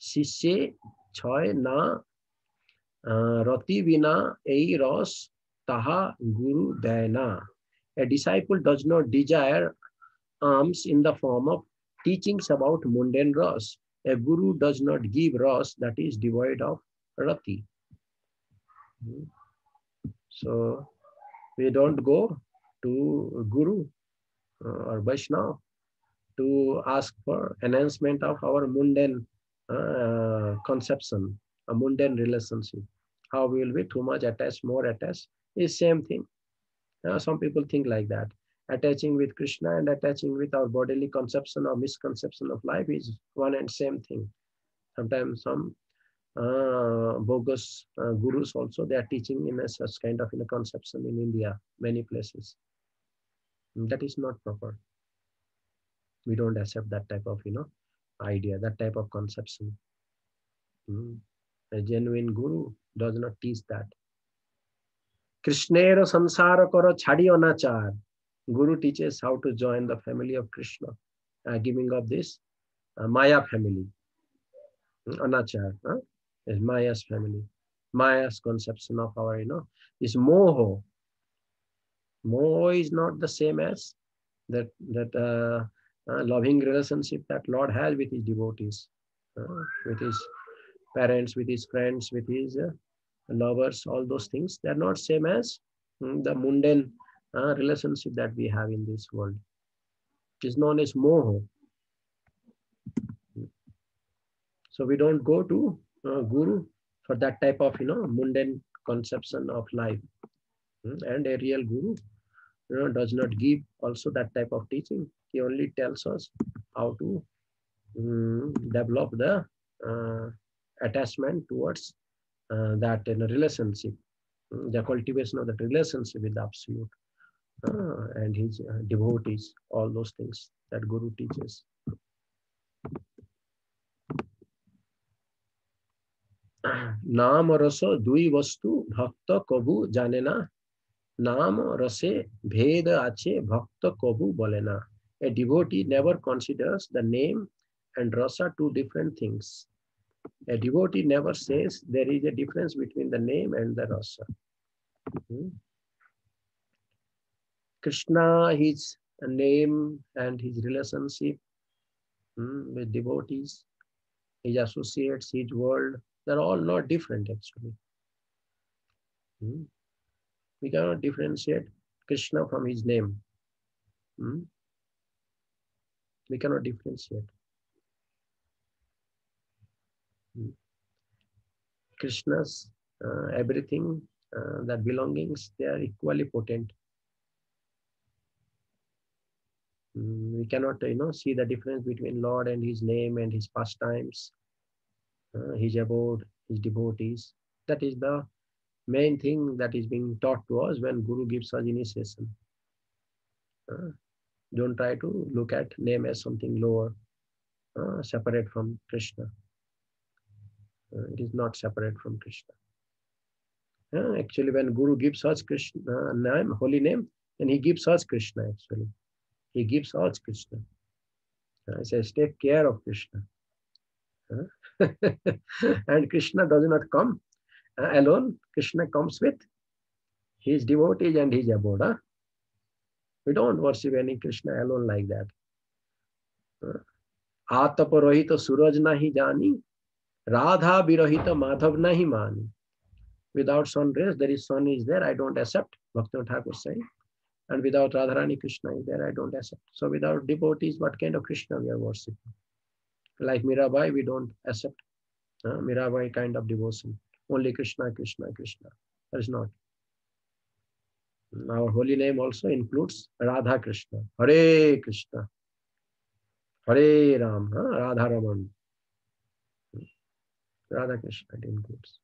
sisye ছয় না রতি বিনা এই রস taha guru. A disciple does not desire alms in the form of teachings about mundane ras. A guru does not give ras that is devoid of rati. So we don't go to guru uh, or Vaishnava to ask for enhancement of our mundane uh, conception, a mundane relationship. How will we too much attached, more attached is same thing. Some people think like that. Attaching with Krishna and attaching with our bodily conception or misconception of life is one and same thing. Sometimes some uh, bogus uh, gurus also they are teaching in a such kind of in a conception in India, many places. That is not proper. We don't accept that type of you know idea, that type of conception. Mm. A genuine guru does not teach that. Krishnera samsara karo chadi anachar. Guru teaches how to join the family of Krishna, uh, giving up this uh, Maya family. Anachar huh? is Maya's family. Maya's conception of our, you know, is moho. Moho is not the same as that that uh, uh, loving relationship that Lord has with his devotees, uh, with his parents, with his friends, with his uh, lovers, all those things. They're not same as um, the mundane uh, relationship that we have in this world. It is known as moho. So we don't go to uh, guru for that type of you know mundane conception of life, hmm, and a real guru you know, does not give also that type of teaching. He only tells us how to um, develop the uh, attachment towards uh, that in a relationship, mm, the cultivation of that relationship with the absolute uh, and his uh, devotees, all those things that Guru teaches. नाम रस दुई वस्तु भक्त कबू janena. ना नाम रसे भेद आछे भक्त कबू a devotee never considers the name and rasa two different things a devotee never says there is a difference between the name and the rasa hmm? krishna his name and his relationship hmm, with devotees his associates his world they're all not different actually hmm? we cannot differentiate krishna from his name hmm? we cannot differentiate. Krishna's uh, everything uh, that belongings they are equally potent. Mm, we cannot you know see the difference between Lord and His name and His pastimes, uh, His abode, His devotees. That is the main thing that is being taught to us when Guru gives us initiation. Uh, don't try to look at name as something lower, uh, separate from Krishna. Uh, it is not separate from Krishna. Uh, actually, when Guru gives us Krishna uh, name, holy name, and he gives us Krishna actually. He gives us Krishna. Uh, he says, take care of Krishna. Huh? and Krishna does not come uh, alone. Krishna comes with his devotees and his abode. Huh? We don't worship any Krishna alone like that. आतप रहित सूरज नहीं जानी Radha Virahita Madhav Nahi Mani. Without sun rays, there is sun is there, I don't accept, Bhaktivinoda Thakur saying. And without Radharani Krishna is there, I don't accept. So without devotees, what kind of Krishna we are worshipping? Like Mirabai, we don't accept uh, Mirabai kind of devotion. Only Krishna, Krishna, Krishna. There is not. Our holy name also includes Radha Krishna, Hare Krishna, Hare Ram, huh? Radha Raman. radha krishna it includes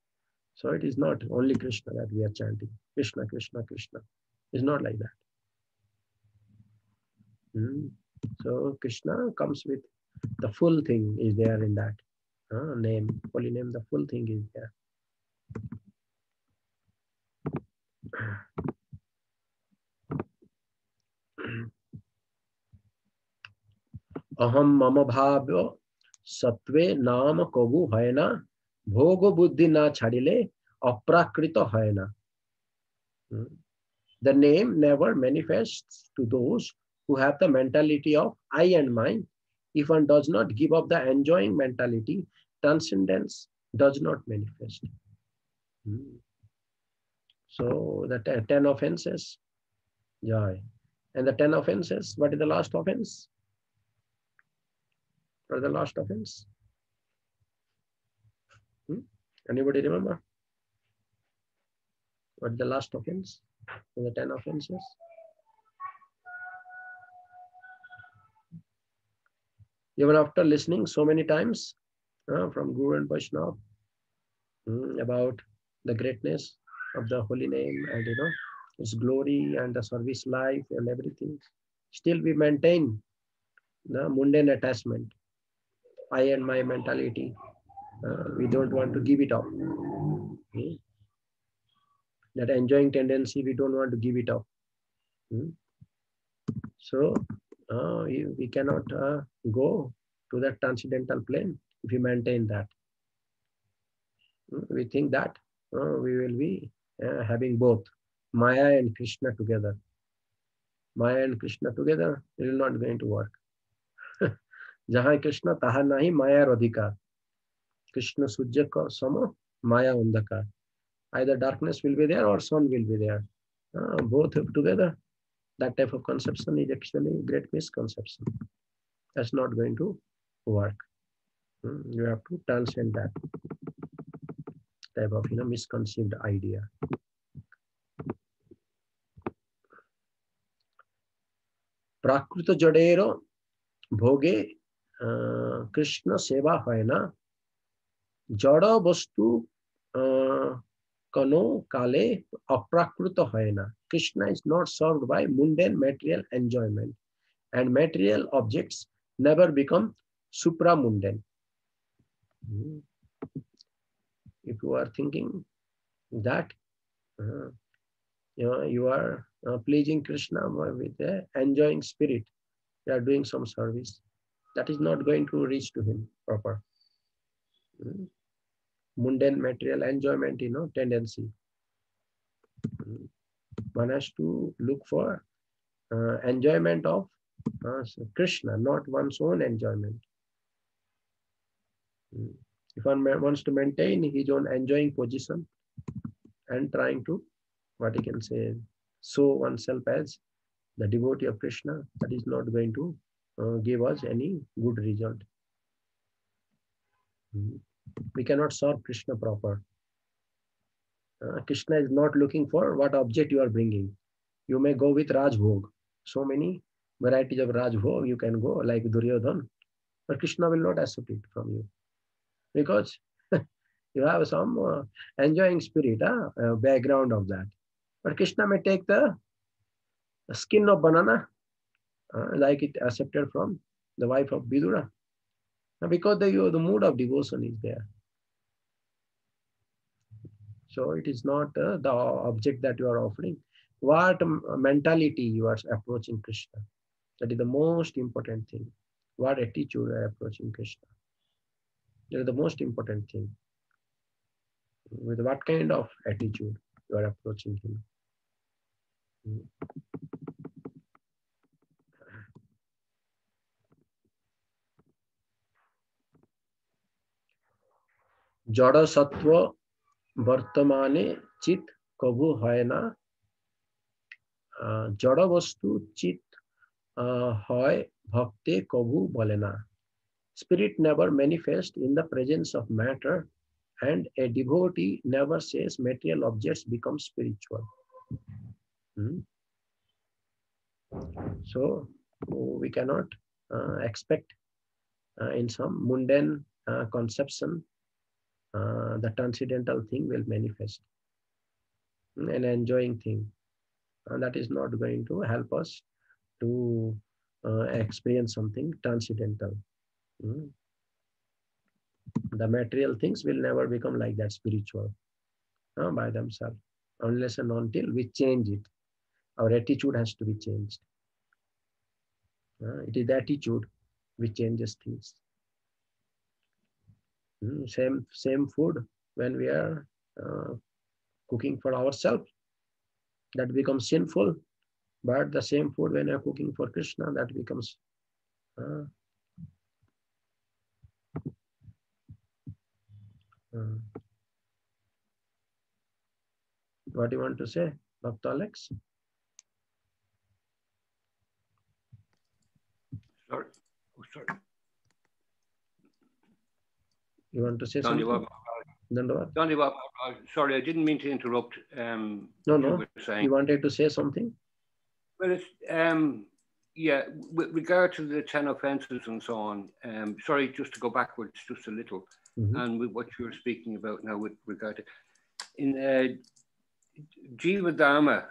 so it is not only Krishna that we are chanting. Krishna, Krishna, Krishna. It's not like that. Hmm. So Krishna comes with the full thing is there in that uh, name, holy name, the full thing is there. अहम मम भाव्य सत्वे नाम कबु है ना ভোগ বুদ্ধি না ছাড়িলে অপ্রাকৃত হয় না the name never manifests to those who have the mentality of I and mine. If one does not give up the enjoying mentality, transcendence does not manifest. Hmm. So the 10 offenses, joy. And the 10 offenses, what is the last offense? What is the last offense? Anybody remember? What the last offense the 10 offenses? Even after listening so many times uh, from Guru and Vaishnava um, about the greatness of the holy name and you know its glory and the service life and everything, still we maintain the mundane attachment, I and my mentality, uh, we don't want to give it up. Okay? That enjoying tendency, we don't want to give it up. Hmm? So uh, we, we cannot uh, go to that transcendental plane if we maintain that. Hmm? We think that uh, we will be uh, having both Maya and Krishna together. Maya and Krishna together, will not going to work. Jaha Krishna, tahan nahi Maya radhikar. Krishna Sujya Sama Maya Andhakar. Either darkness will be there or sun will be there. Uh, both together. That type of conception is actually great misconception. That's not going to work. You have to transcend that type of you know misconceived idea. प्राकृत जडेर भोगे कृष्ण सेवा है ना জড় বস্তু কোনো কালে অপ্রাকৃত হয় না Krishna is not served by mundane material enjoyment and material objects never become supramundane. If you are thinking that uh, you, know, you are uh, pleasing Krishna with the enjoying spirit, you are doing some service, that is not going to reach to him proper. mundane material enjoyment, you know, tendency. One has to look for uh, enjoyment of uh, Krishna, not one's own enjoyment. If one wants to maintain his own enjoying position and trying to, what he can say, show oneself as the devotee of Krishna, that is not going to uh, give us any good result. We cannot serve Krishna proper. Uh, Krishna is not looking for what object you are bringing. You may go with Rajbhog. So many varieties of Rajbhog you can go like Duryodhan, but Krishna will not accept it from you because you have some uh, enjoying spirit, uh, uh, background of that. But Krishna may take the skin of banana, uh, like it accepted from the wife of Vidura because the, the mood of devotion is there. So it is not uh, the object that you are offering. What mentality you are approaching Krishna. That is the most important thing. What attitude you are approaching Krishna. That is the most important thing. With what kind of attitude you are approaching him. जड़ सत्व वर्तमान चित कबू है ना जड़ वस्तु चित भक्ते कबू बोलेना। Spirit never manifest in the presence of matter and a devotee never sees material objects become spiritual so we cannot expect in some mundane conception uh, the transcendental thing will manifest. An enjoying thing. And that is not going to help us to uh, experience something transcendental. Mm. The material things will never become like that spiritual uh, by themselves, unless and until we change it. Our attitude has to be changed. Uh, it is the attitude which changes things. Hmm, same same food when we are uh, cooking for ourselves. That becomes sinful but the same food when you're cooking for krishna that becomes uh, uh, what do you want to say dr alex? Sorry oh, sorry you want to say something? Johnny, what, sorry, I didn't mean to interrupt. Um, no, no. You, you wanted to say something? Well, it's um, yeah. With regard to the ten offences and so on. Um, sorry, just to go backwards just a little, mm-hmm. and with what you were speaking about now with regard to in uh, Jiva Dharma,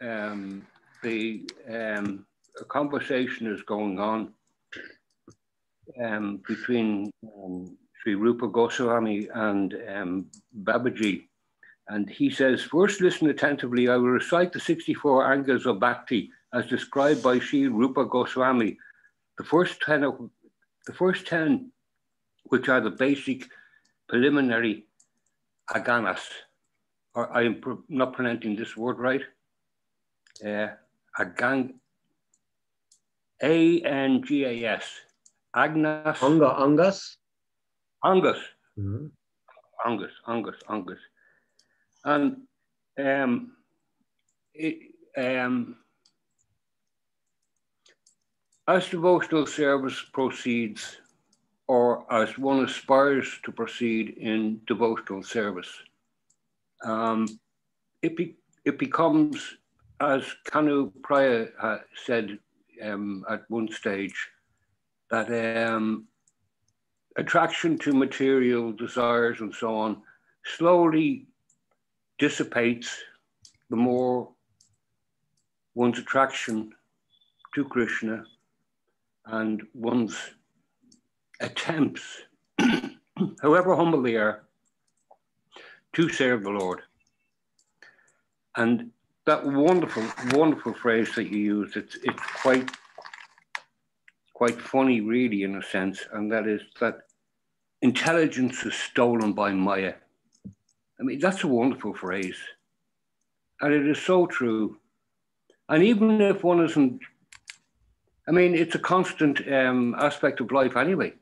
um, the um, a conversation is going on um, between um, Sri Rupa Goswami and um, Babaji. And he says, first listen attentively, I will recite the 64 angles of bhakti as described by Sri Rupa Goswami. The first 10, of, the first 10 which are the basic preliminary aganas, or I am not pronouncing this word right, uh, agang, A-N-G-A-S, agnas. Anga, angas? Angus. Mm-hmm. Angus, Angus, Angus. And um, it, um, as devotional service proceeds, or as one aspires to proceed in devotional service, um, it, be, it becomes, as Kanu Praya said um, at one stage, that um, attraction to material desires and so on slowly dissipates the more one's attraction to Krishna and one's attempts, however humble they are, to serve the Lord. And that wonderful, wonderful phrase that you used, it's, it's quite, quite funny, really, in a sense, and that is that intelligence is stolen by Maya. I mean, that's a wonderful phrase. And it is so true. And even if one isn't, I mean, it's a constant um, aspect of life anyway.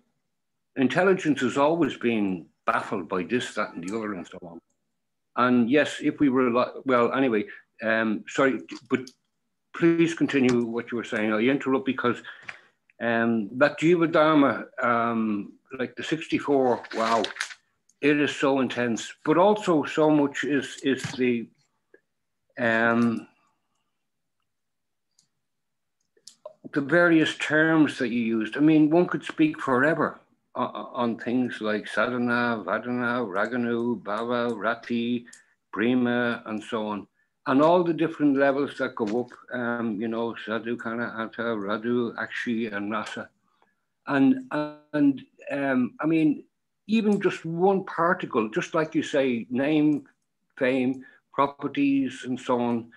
Intelligence has always been baffled by this, that, and the other, and so on. And yes, if we were, well, anyway, um, sorry, but please continue what you were saying. I interrupt because um, that Jiva Dharma um, like the 64, wow, it is so intense. But also so much is is the um the various terms that you used. I mean, one could speak forever on, on things like sadhana, vadana, raganu, bhava, rati, prema, and so on. And all the different levels that go up, um, you know, sadhu, kana, anta, radu, akshi, and Nasa. And, and um, I mean, even just one particle, just like you say, name, fame, properties, and so on,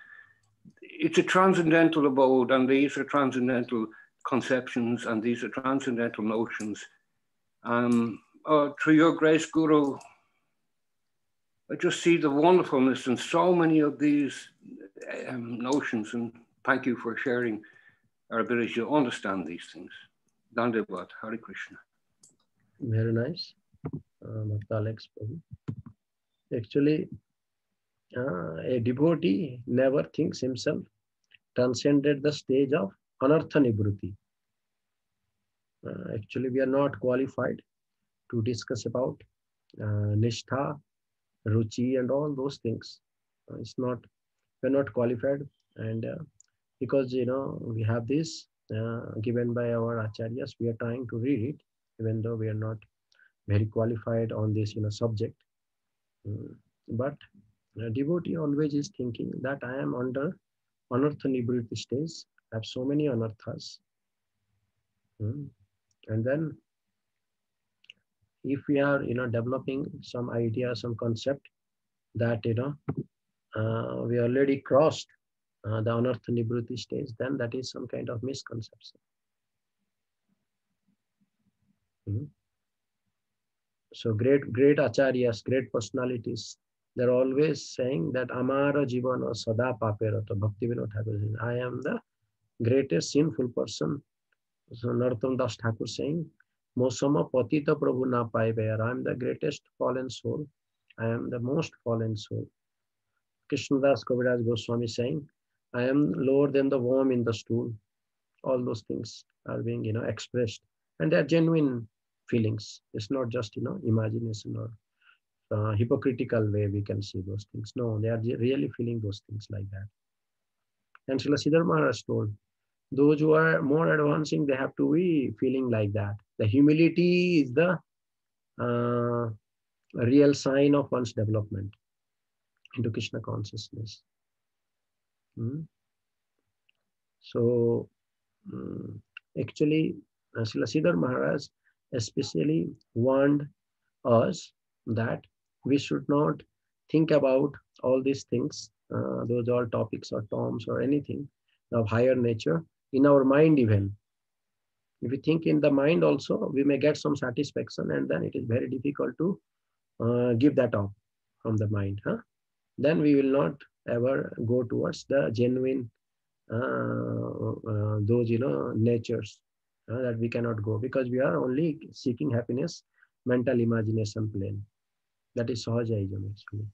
it's a transcendental abode, and these are transcendental conceptions, and these are transcendental notions. Um, uh, through your grace, Guru, I just see the wonderfulness in so many of these um, notions, and thank you for sharing our ability to understand these things. Dandavat, Hare Krishna. Very nice. Uh, Alex Actually, uh, a devotee never thinks himself transcended the stage of anartha nibruti. Uh, actually, we are not qualified to discuss about uh, nishtha, ruchi, and all those things. Uh, it's not, we're not qualified. And uh, because, you know, we have this uh, given by our acharyas, we are trying to read it, even though we are not very qualified on this, you know, subject. Mm. But a devotee always is thinking that I am under anartha nibriti stage. I have so many anarthas. Mm. And then if we are, you know, developing some idea, some concept that, you know, uh, we already crossed uh, the anartha nibriti stage, then that is some kind of misconception. Mm. So great, great acharyas, great personalities, they're always saying that Amara Jivana Sada Paperato. Bhaktivinoda Thakur says, I am the greatest sinful person. So Narottam Das Thakur saying, Mosama Patita Prabhu Na Pai I am the greatest fallen soul. I am the most fallen soul. Krishnadas Kaviraj Goswami saying, I am lower than the worm in the stool. All those things are being, you know, expressed. And they're genuine feelings. It's not just, you know, imagination or uh, hypocritical way we can see those things. No, they are really feeling those things like that. And Srila Sridhar Maharaj told, those who are more advancing, they have to be feeling like that. The humility is the uh, real sign of one's development into Krishna consciousness. Hmm? So, um, actually, uh, Srila Sridhar Maharaj especially warned us that we should not think about all these things, uh, those all topics or terms or anything of higher nature in our mind even. If we think in the mind also, we may get some satisfaction and then it is very difficult to uh, give that up from the mind. Huh? Then we will not ever go towards the genuine, uh, uh those, you know, natures uh, that we cannot go because we are only seeking happiness, mental imagination plane. That is Sahajaism actually.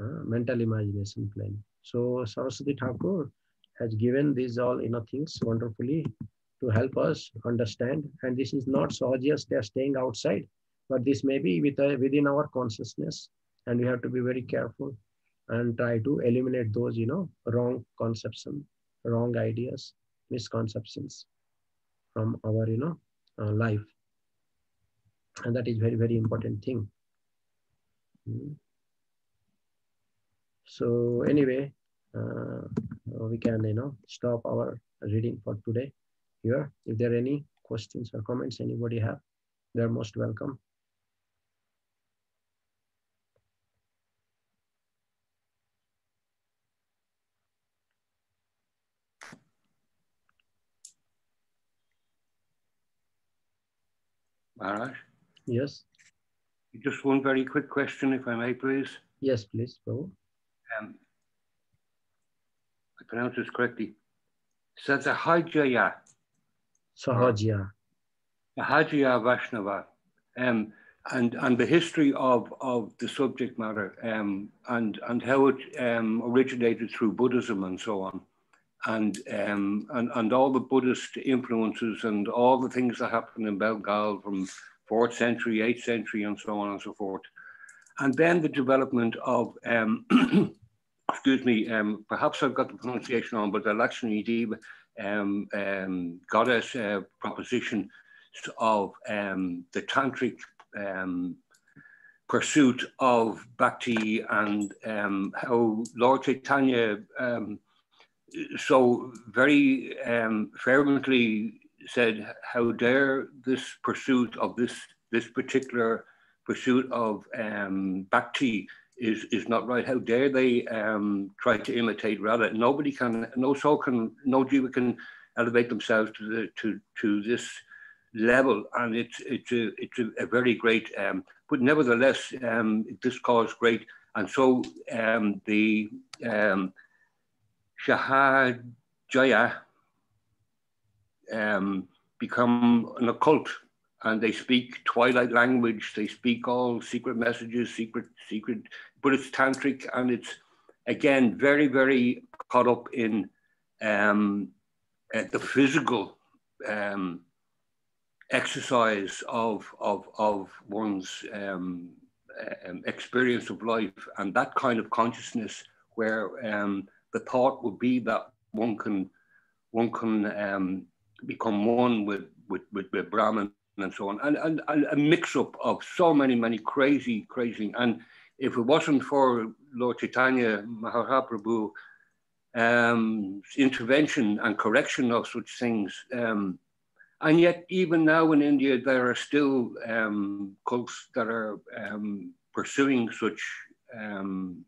Uh, mental imagination plane. So Saraswati Thakur has given these all you know things wonderfully to help us understand. And this is not Sahajas, they are staying outside, but this may be with, uh, within our consciousness. And we have to be very careful and try to eliminate those, you know, wrong conception, wrong ideas, misconceptions from our, you know, uh, life. And that is very, very important thing. Hmm. So anyway, uh, we can you know stop our reading for today here. If there are any questions or comments anybody have, they're most welcome. Maharaj? Yes. Just one very quick question, if I may, please. Yes, please, Prabhu. Um, I pronounce this correctly. Sahajaya. Sahajya. Sahajya Vaishnava. Um, and, and the history of, of the subject matter um, and, and how it um, originated through Buddhism and so on. And, um, and, and all the Buddhist influences and all the things that happened in Bengal from fourth century, eighth century, and so on and so forth. And then the development of, um, excuse me, um, perhaps I've got the pronunciation on, but the Lakshmi Deva um, um, goddess uh, proposition of um, the tantric um, pursuit of bhakti and um, how Lord Chaitanya um, so very fervently said, "How dare this pursuit of this this particular pursuit of bhakti is is not right? How dare they um, try to imitate Radha? Nobody can, no soul can, no jiva can elevate themselves to the to to this level, and it's it's a it's a, a very great. Um, but nevertheless, um, this caused great, and so um, the um, Shahajaya um, become an occult, and they speak twilight language. They speak all secret messages, secret secret, but it's tantric, and it's again very very caught up in um, uh, the physical um, exercise of, of, of one's um, um, experience of life and that kind of consciousness where um, the thought would be that one can one can um, become one with, with, with, with Brahman and so on and, and, and a mix up of so many many crazy crazy and if it wasn't for Lord Chaitanya Mahaprabhu um, intervention and correction of such things um, and yet, even now in India, there are still um, cults that are um, pursuing such um,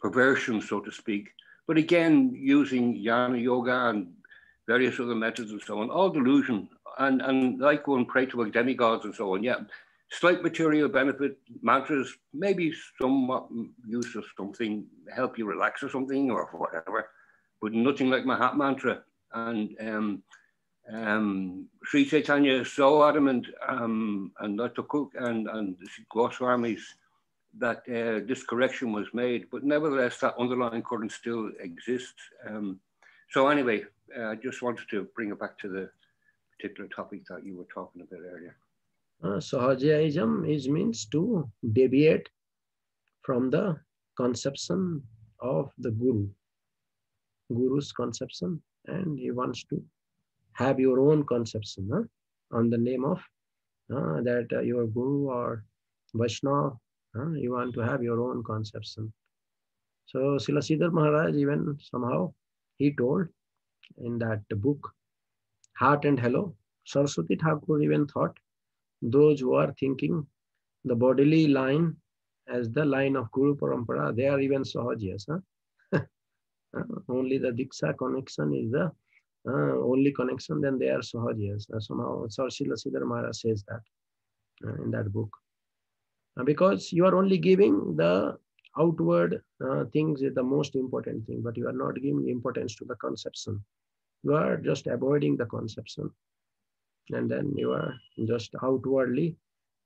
perversion, so to speak. But again, using jnana yoga and various other methods and so on, all delusion. And, and like one pray to demigods and so on, yeah, slight material benefit, mantras, maybe somewhat use of something, help you relax or something or whatever, but nothing like maha mantra. And um, um, Sri Chaitanya is so adamant, um, and Dr. Cook and, and Goswamis, that uh, this correction was made, but nevertheless, that underlying current still exists. Um, so anyway, uh, I just wanted to bring it back to the particular topic that you were talking about earlier. Uh, Sahajaism is means to deviate from the conception of the Guru, Guru's conception, and he wants to have your own conception huh? on the name of uh, that uh, your guru or Vaishnava, you want to have your own conception. So Srila Sridhar Maharaj even somehow he told in that book, Heart and Halo, Saraswati Thakur even thought those who are thinking the bodily line as the line of Guru Parampara, they are even Sahajiyas. Huh? Uh, only the Diksha connection is the uh, only connection, then they are Sahajiyas. Uh, somehow, Srila Sridhar Maharaj says that uh, in that book. Uh, because you are only giving the outward uh, things is the most important thing, but you are not giving importance to the conception. You are just avoiding the conception. And then you are just outwardly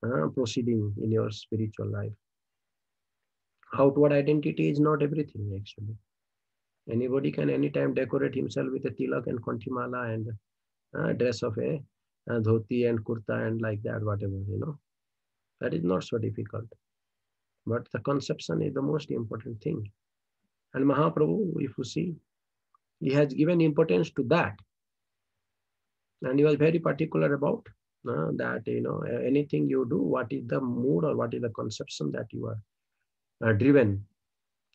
uh, proceeding in your spiritual life. Outward identity is not everything, actually. Anybody can anytime decorate himself with a tilak and kanthimala and uh, dress of a, a dhoti and kurta and like that, whatever, you know. That is not so difficult. But the conception is the most important thing. And Mahaprabhu, if you see, he has given importance to that. And he was very particular about uh, that, you know, anything you do, what is the mood or what is the conception that you are uh, driven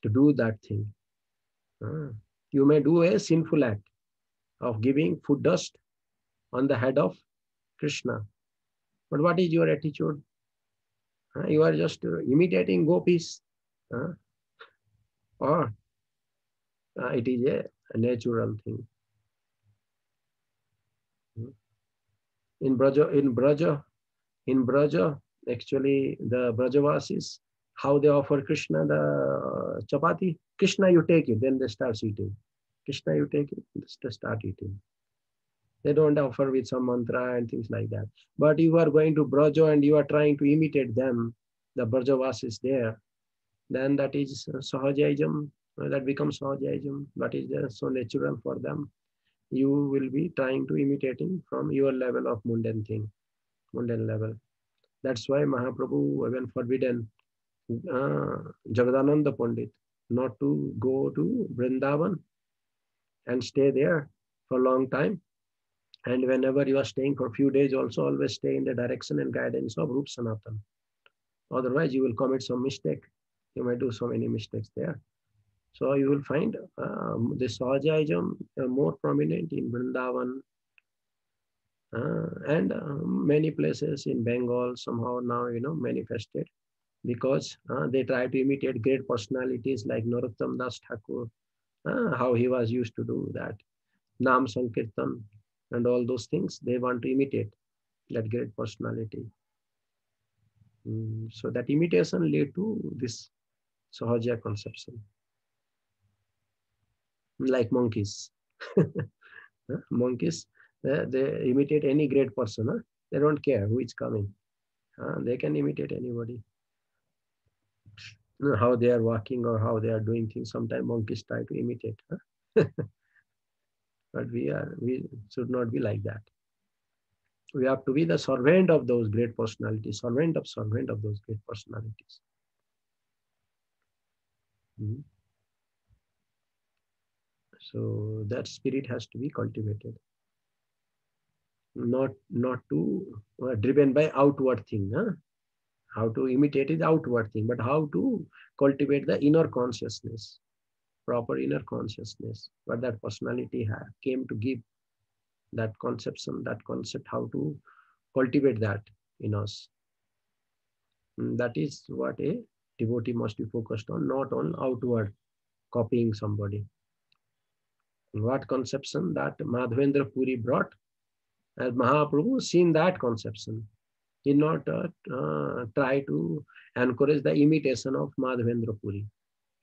to do that thing. Uh, you may do a sinful act of giving food dust on the head of Krishna. But what is your attitude? Uh, you are just imitating gopis. Uh, or uh, it is a, a, natural thing. In Braja, in Braja, in Braja, actually the Brajavasis, how they offer Krishna the uh, chapati. Krishna, you take it, then they start eating. Krishna, you take it, they start eating. They don't offer with some mantra and things like that. But you are going to Braja and you are trying to imitate them, the Brajavasis there, then that is uh, Sahajaism, that becomes Sahajaism. That is uh, so natural for them. You will be trying to imitating from your level of mundane thing, mundane level. That's why Mahaprabhu even forbidden uh, Jagadananda Pandit not to go to Vrindavan and stay there for a long time. And whenever you are staying for a few days, also always stay in the direction and guidance of Rup Sanatan. Otherwise, you will commit some mistake. You may do so many mistakes there. So you will find um, the Sahajaism uh, more prominent in Vrindavan uh, and uh, many places in Bengal somehow now, you know, manifested because uh, they try to imitate great personalities like Narottam Das Thakur, uh, how he was used to do that. Nam Sankirtan and all those things, they want to imitate. that great personality. Mm, so that imitation led to this Sahaja conception. Like monkeys. monkeys, they, they, imitate any great person. Huh? They don't care who is coming. Uh, they can imitate anybody. You know, how they are walking or how they are doing things. Sometimes monkeys try to imitate. Huh? but we are we should not be like that we have to be the servant of those great personalities servant of servant of those great personalities hmm. So that spirit has to be cultivated not not to uh, driven by outward thing huh? how to imitate is outward thing but how to cultivate the inner consciousness proper inner consciousness, what that personality came to give that conception, that concept, how to cultivate that in us. And mm, that is what a devotee must be focused on, not on outward copying somebody. What conception that Madhavendra Puri brought, as Mahaprabhu seen that conception. He not uh, uh, try to encourage the imitation of Madhavendra Puri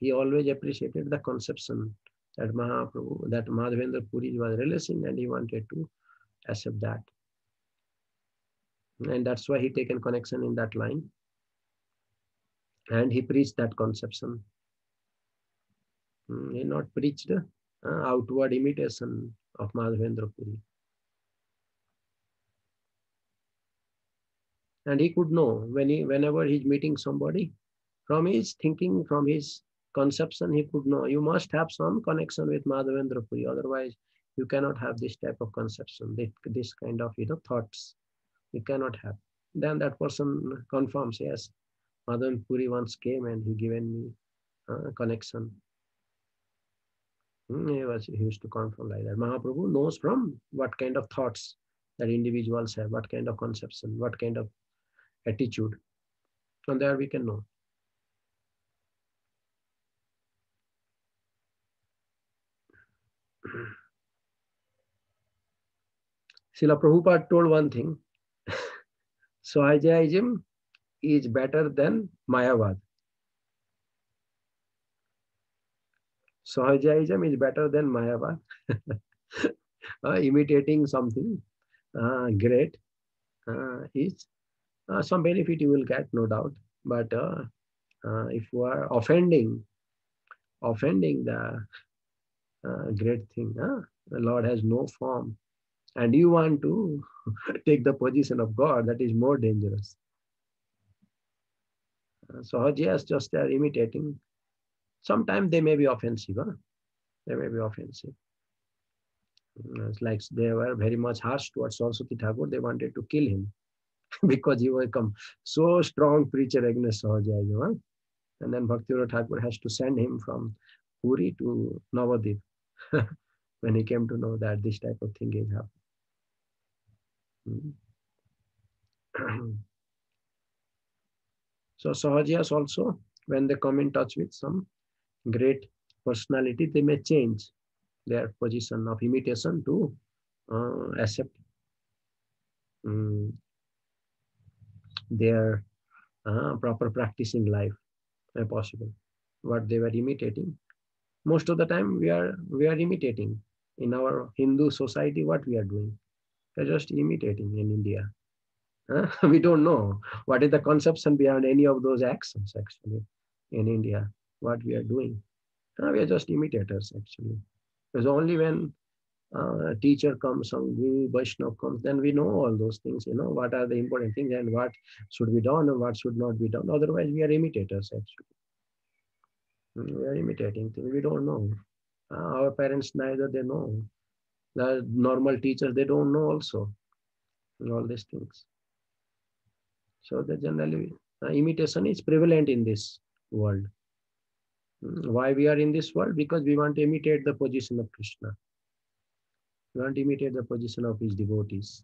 he always appreciated the conception that Mahaprabhu, that Madhavendra Puri was releasing and he wanted to accept that. And that's why he taken connection in that line. And he preached that conception. Hmm, he not preached uh, outward imitation of Madhavendra Puri. And he could know when he, whenever he's meeting somebody, from his thinking, from his conception he could know. You must have some connection with Madhavendra Puri, otherwise you cannot have this type of conception, this this kind of you know thoughts. You cannot have. Then that person confirms, yes, Madhavendra Puri once came and he given me a connection. Hmm, he was he used to confirm like that. Mahaprabhu knows from what kind of thoughts that individuals have, what kind of conception, what kind of attitude. From there we can know. Srila Prabhupada told one thing. Sahajaism is better than Mayavad. Sahajaism is better than Mayavad. uh, imitating something uh, great uh, is uh, some benefit you will get, no doubt. But uh, uh, if you are offending, offending the great thing, the Lord has no form, and you want to take the position of God, that is more dangerous. Uh, Sahajiyas just are imitating. Sometimes they may be offensive. Huh? They may be offensive. It's like they were very much harsh towards Saraswati Thakur. They wanted to kill him because he was come so strong preacher against Sahaja. Huh? And then Bhaktivinoda Thakur has to send him from Puri to Navadip when he came to know that this type of thing is happening. Hmm. so Sahajas also, when they come in touch with some great personality, they may change their position of imitation to uh, accept um, their uh, proper practice in life where possible. What they were imitating. Most of the time we are we are imitating in our Hindu society what we are doing they're just imitating in India. Uh, we don't know what is the conception behind any of those actions actually in India, what we are doing. Uh, we are just imitators actually. Because only when uh, a teacher comes, some Guru Vaishnava comes, then we know all those things, you know, what are the important things and what should be done and what should not be done. Otherwise, we are imitators actually. Hmm, we are imitating things. We don't know. Uh, our parents neither they know the normal teachers, they don't know also all these things. So the generally uh, imitation is prevalent in this world. Why we are in this world? Because we want to imitate the position of Krishna. We want to imitate the position of his devotees.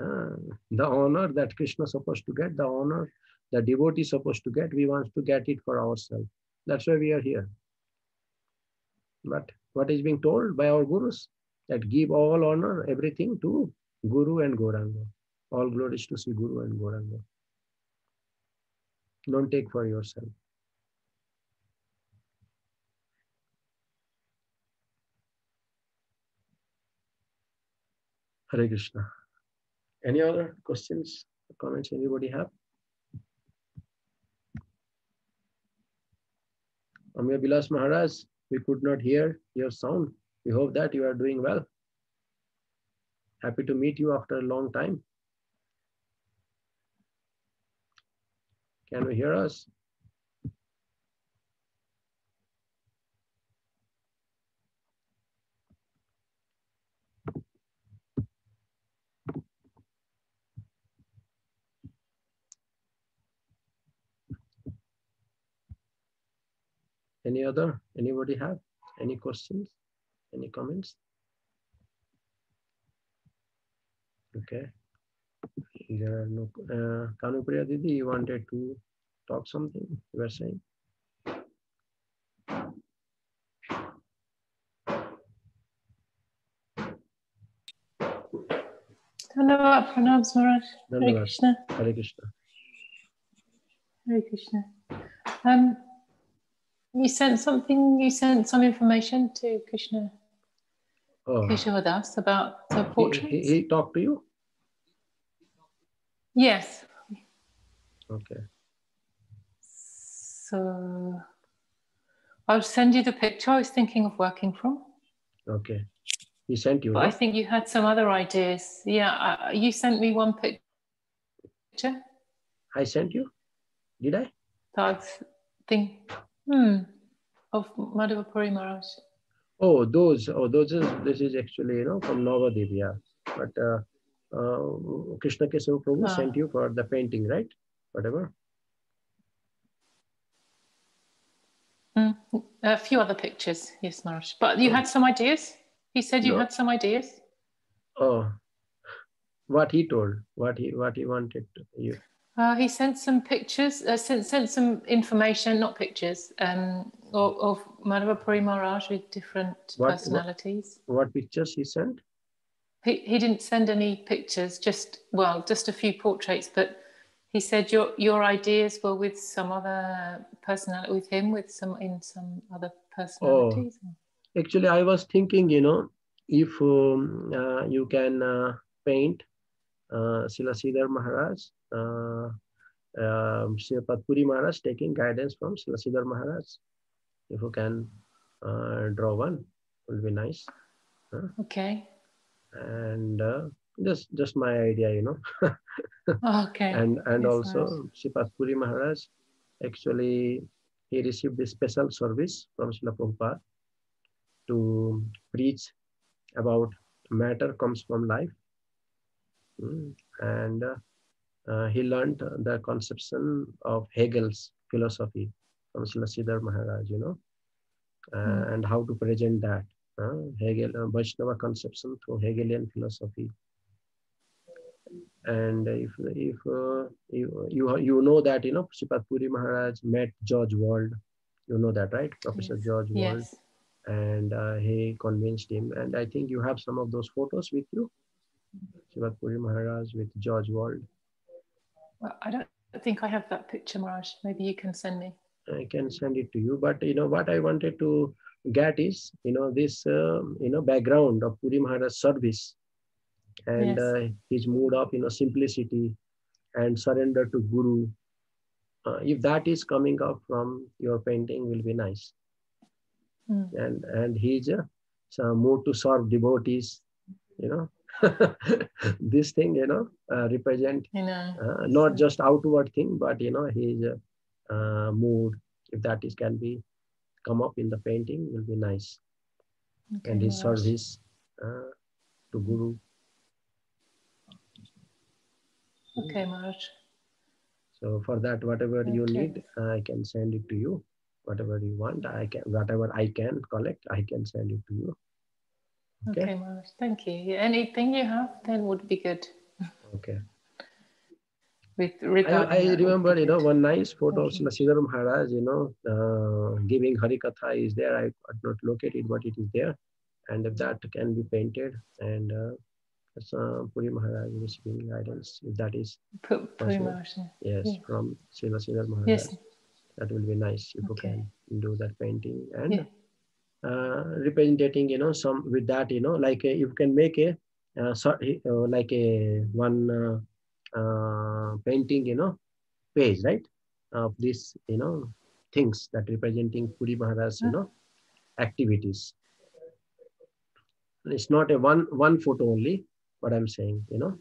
Uh, the honor that Krishna is supposed to get, the honor the devotee is supposed to get, we want to get it for ourselves. That's why we are here. But what is being told by our gurus? that give all honor, everything to Guru and Gauranga. All glories to Sri Guru and Gauranga. Don't take for yourself. Hare Krishna. Any other questions, comments anybody have? Amya Bilas Maharaj, we could not hear your sound. We hope that you are doing well. Happy to meet you after a long time. Can you hear us? Any other? Anybody have any questions? Any comments? Okay. There are no. Uh, Kanupriya Didi, you wanted to talk something? You were saying. Dhanyavad pranams Maharaj. Hare Krishna. Hare Krishna. Hare Krishna. Um, you sent something, you sent some information to Krishna Oh, us about the he, portraits? he, he talked to you? Yes. Okay. So I'll send you the picture I was thinking of working from. Okay. He sent you. But? I think you had some other ideas. Yeah, uh, you sent me one picture I sent you? Did I? that I was think, hmm, of Madhavapuri Maharaj. Oh, those. Oh, those is this is actually you know from Navadev, yeah. But uh, uh, Krishna Kesava Prabhu Ah. sent you for the painting, right? Whatever. Hmm, A few other pictures, yes, Maharaj. But you had some ideas? He said you No. had some ideas? Oh, what he told, what he what he wanted to, you. Uh, he sent some pictures, uh, sent, sent some information, not pictures, um, of, of Madhavapuri Maharaj with different What- what- personalities. What pictures he sent? He, he didn't send any pictures, just, well, just a few portraits, but he said your, your ideas were with some other personality, with him, with some, in some other personalities. Oh, Actually, I was thinking, you know, if um, uh, you can uh, paint uh, Srila Sridhar Maharaj, uh, um, Srila Puri Maharaj taking guidance from Srila Sridhar Maharaj. If you can uh, draw one, will be nice. Okay. And uh, just just my idea, you know. Okay. and and Yes, also Sripad Puri Maharaj actually he received a special service from Srila Prabhupada to preach about matter comes from life and uh, uh, he learned the conception of Hegel's philosophy from Srila Sridhar Maharaj you know uh, Mm. and how to present that uh, Hegel uh, Vaishnava conception through Hegelian philosophy and if if uh, you, you you know that you know Sripad Puri Maharaj met George Wald, you know that right, Professor Yes. George Wald, yes. and uh, he convinced him. And I think you have some of those photos with you, Sripad Puri Maharaj with George Wald. Well, I don't think I have that picture, Maharaj. Maybe you can send me. I can send it to you. But you know what I wanted to get is you know this um, you know background of Puri Maharaj service and Yes. uh, his mood of you know simplicity and surrender to Guru. Uh, if that is coming up from your painting, will be nice. Mm. And and his uh, some mood to serve devotees, you know. this thing you know uh, represent You know. uh, not just outward thing but you know his uh, mood if that is can be come up in the painting will be nice. Okay, and his service uh, to guru. Okay, Maharaj. so for that whatever you need i can send it to you. Whatever you want i can whatever i can collect i can send it to you Okay, Okay. Maharaj. Thank you. Anything you have then would be good. okay With I, regard. I remember, you know, one nice photo of Okay. Srila Sridhar Maharaj, you know, uh, giving Harikatha is there. I could not locate it, but it is there. And if that can be painted and uh, uh, Puri Maharaj receiving guidance. If that is Pu- Puri Maharaj. yes Yeah. from Srila Sridhar Maharaj, Yes. that will be nice if Okay. you can do that painting and Yeah. Uh, representing you know some with that you know like uh, you can make a uh, so, like a one uh, uh, painting you know page right of this you know things that representing Puri Maharaj you know activities it's not a one one photo only what i'm saying you know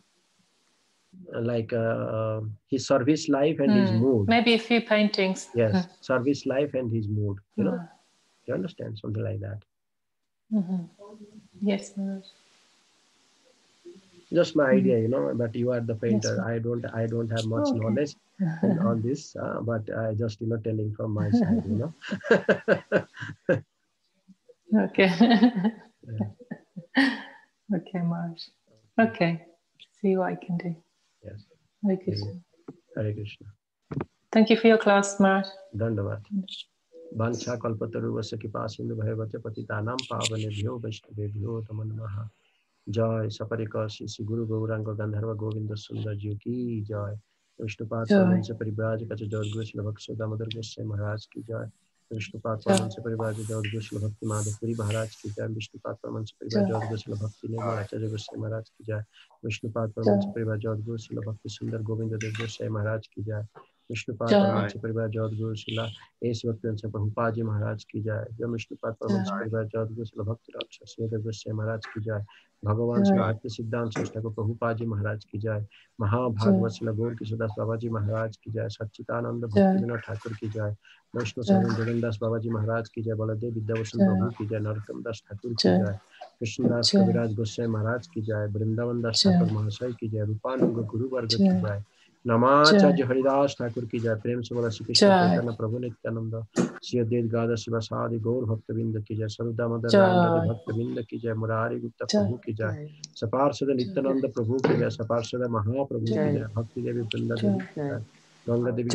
like uh, his service life and his Hmm. mood Maybe a few paintings. yes service life and his mood you know Ah. You understand something like that? Mm-hmm. Yes. Just my hmm. idea, you know. But you are the painter. Yes, I don't. I don't have much okay. knowledge on this, uh, but I just you know telling from my side, you know. okay. Yeah. Okay, Maharaj. Okay. See what I can do. Yes. Hare Krishna. Hare Krishna. Thank you for your class, Maharaj. Dandavat. वाञ्छा कल्पतरुवस्य कृपा सिन्धु भयवच पतितानां पावनेभ्यो वैष्णवेभ्यो नमो नमः जय सपरिक श्री श्री गुरु गौरांग गंधर्व गोविंद सुंदर जी की जय विष्णुपाद। परमहंस परिव्राज कच जय गोस्ल भक्त दामोदर गोस्वामी महाराज की जय विष्णुपाद जय। परमहंस परिव्राज जय गोस्ल भक्ति माधवपुरी महाराज की जय विष्णुपाद परमहंस परिव्राज जय। जय गोस्ल भक्ति निर्मल आचार्य गोस्वामी महाराज की जय विष्णुपाद परमहंस जय। परिव्राज जय गोस्ल भक्ति सुंदर गोविंद देव गोस्वामी महाराज की जय विष्णुपाद। परमहंस परिव्राज जय गोस्ला एस भक्त प्रभुपाद जी महाराज की जय जय विष्णुपाद परमहंस परिवार जगत गोस्वामी भक्त गोस्वामी महाराज की जय भगवान श्री जय। सिद्धांत श्रेष्ठ ठाकुर प्रभुपाद जी महाराज की जय महाभागवत श्री गौर किशोरदास बाबा जी महाराज की जय सच्चिदानंद भक्ति विनोद ठाकुर की जय वैष्णव। सदन जगन्दास बाबा जी महाराज की जय बलदेव विद्याभूषण। प्रभु की जय नरोत्तम दास ठाकुर की जय। कृष्णदास कविराज गोस्वामी महाराज की जय वृंदावन दास ठाकुर महाशय की जय रूपानुग गुरु वर्ग की जय। नमाचार्य हरिदास ठाकुर की जय। प्रेम से बोला श्री कृष्ण प्रभु नित्यानंद। श्री अद्वैत गादा शिव साधि गौर भक्त बिंद की जय। सरुदा मदन जय। भक्त बिंद की जय। मुरारी गुप्ता प्रभु की जय। सपार्षद नित्यानंद प्रभु की जय। सपार्षद महाप्रभु की जय। जय। भक्ति देवी वृंदा देवी की जय। गंगा देवी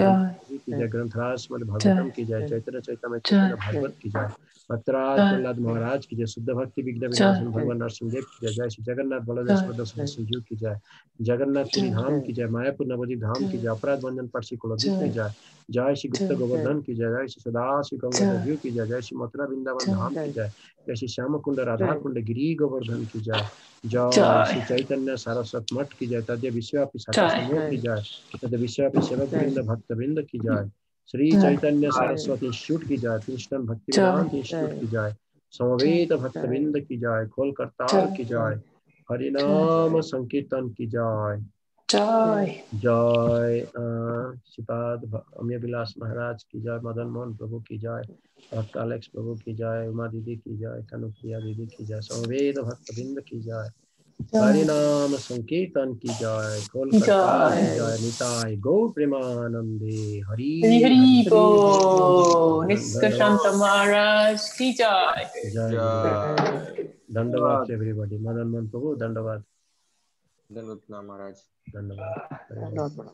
की जय ग्रंथराज भागवतम की जय चैतन्य चैतन्य चैतन्य भागवत की जय। भक्तराज महाराज की जय। शुद्ध भक्ति विघ्न विनाशन भगवान नरसिंह देव की जय। जय श्री जगन्नाथ बलदेव संजीव की जय। जगन्नाथपुरी जय। धाम की जय मायापुर नवदीप धाम की जय अपराध भंजन परसी कुलदीप की जय। जय। श्री गुप्त गोवर्धन की जय। जय श्री सदा श्री गंगा की जय। जय श्री मथुरा वृंदावन धाम की जय जय। श्री श्याम कुंड राधा कुंड गिरी गोवर्धन की जय। જાઓ શ્રી ચૈતન્ય સારસ્વત મઠ કી જય તદ્ય વિશ્વવ્યાપી શાખા की જય श्री चैतन्य सारस्वत इंस्टीट्यूट की जाए कृष्णन भक्ति इंस्टीट्यूट की जाए समवेत की जाए खोल करता की जाए हरिनाम संकीर्तन की जाए जय जय श्रीपाद अम्य विलास महाराज की जय मदन मोहन प्रभु की जय भक्त अलेक्स प्रभु की जय उमा दीदी की जय कनुप्रिया दीदी की जय समवेद भक्त बिंद की जय हरिनाम संकीर्तन की जय खोल जय। जय निताय गौ प्रेमानंदे Hari Hari. Maharaj ki jai. जय गुरुदेव। धन्यवाद एवरीबॉडी मदन मोहन प्रभु धन्यवाद महाराज. धन्यवाद.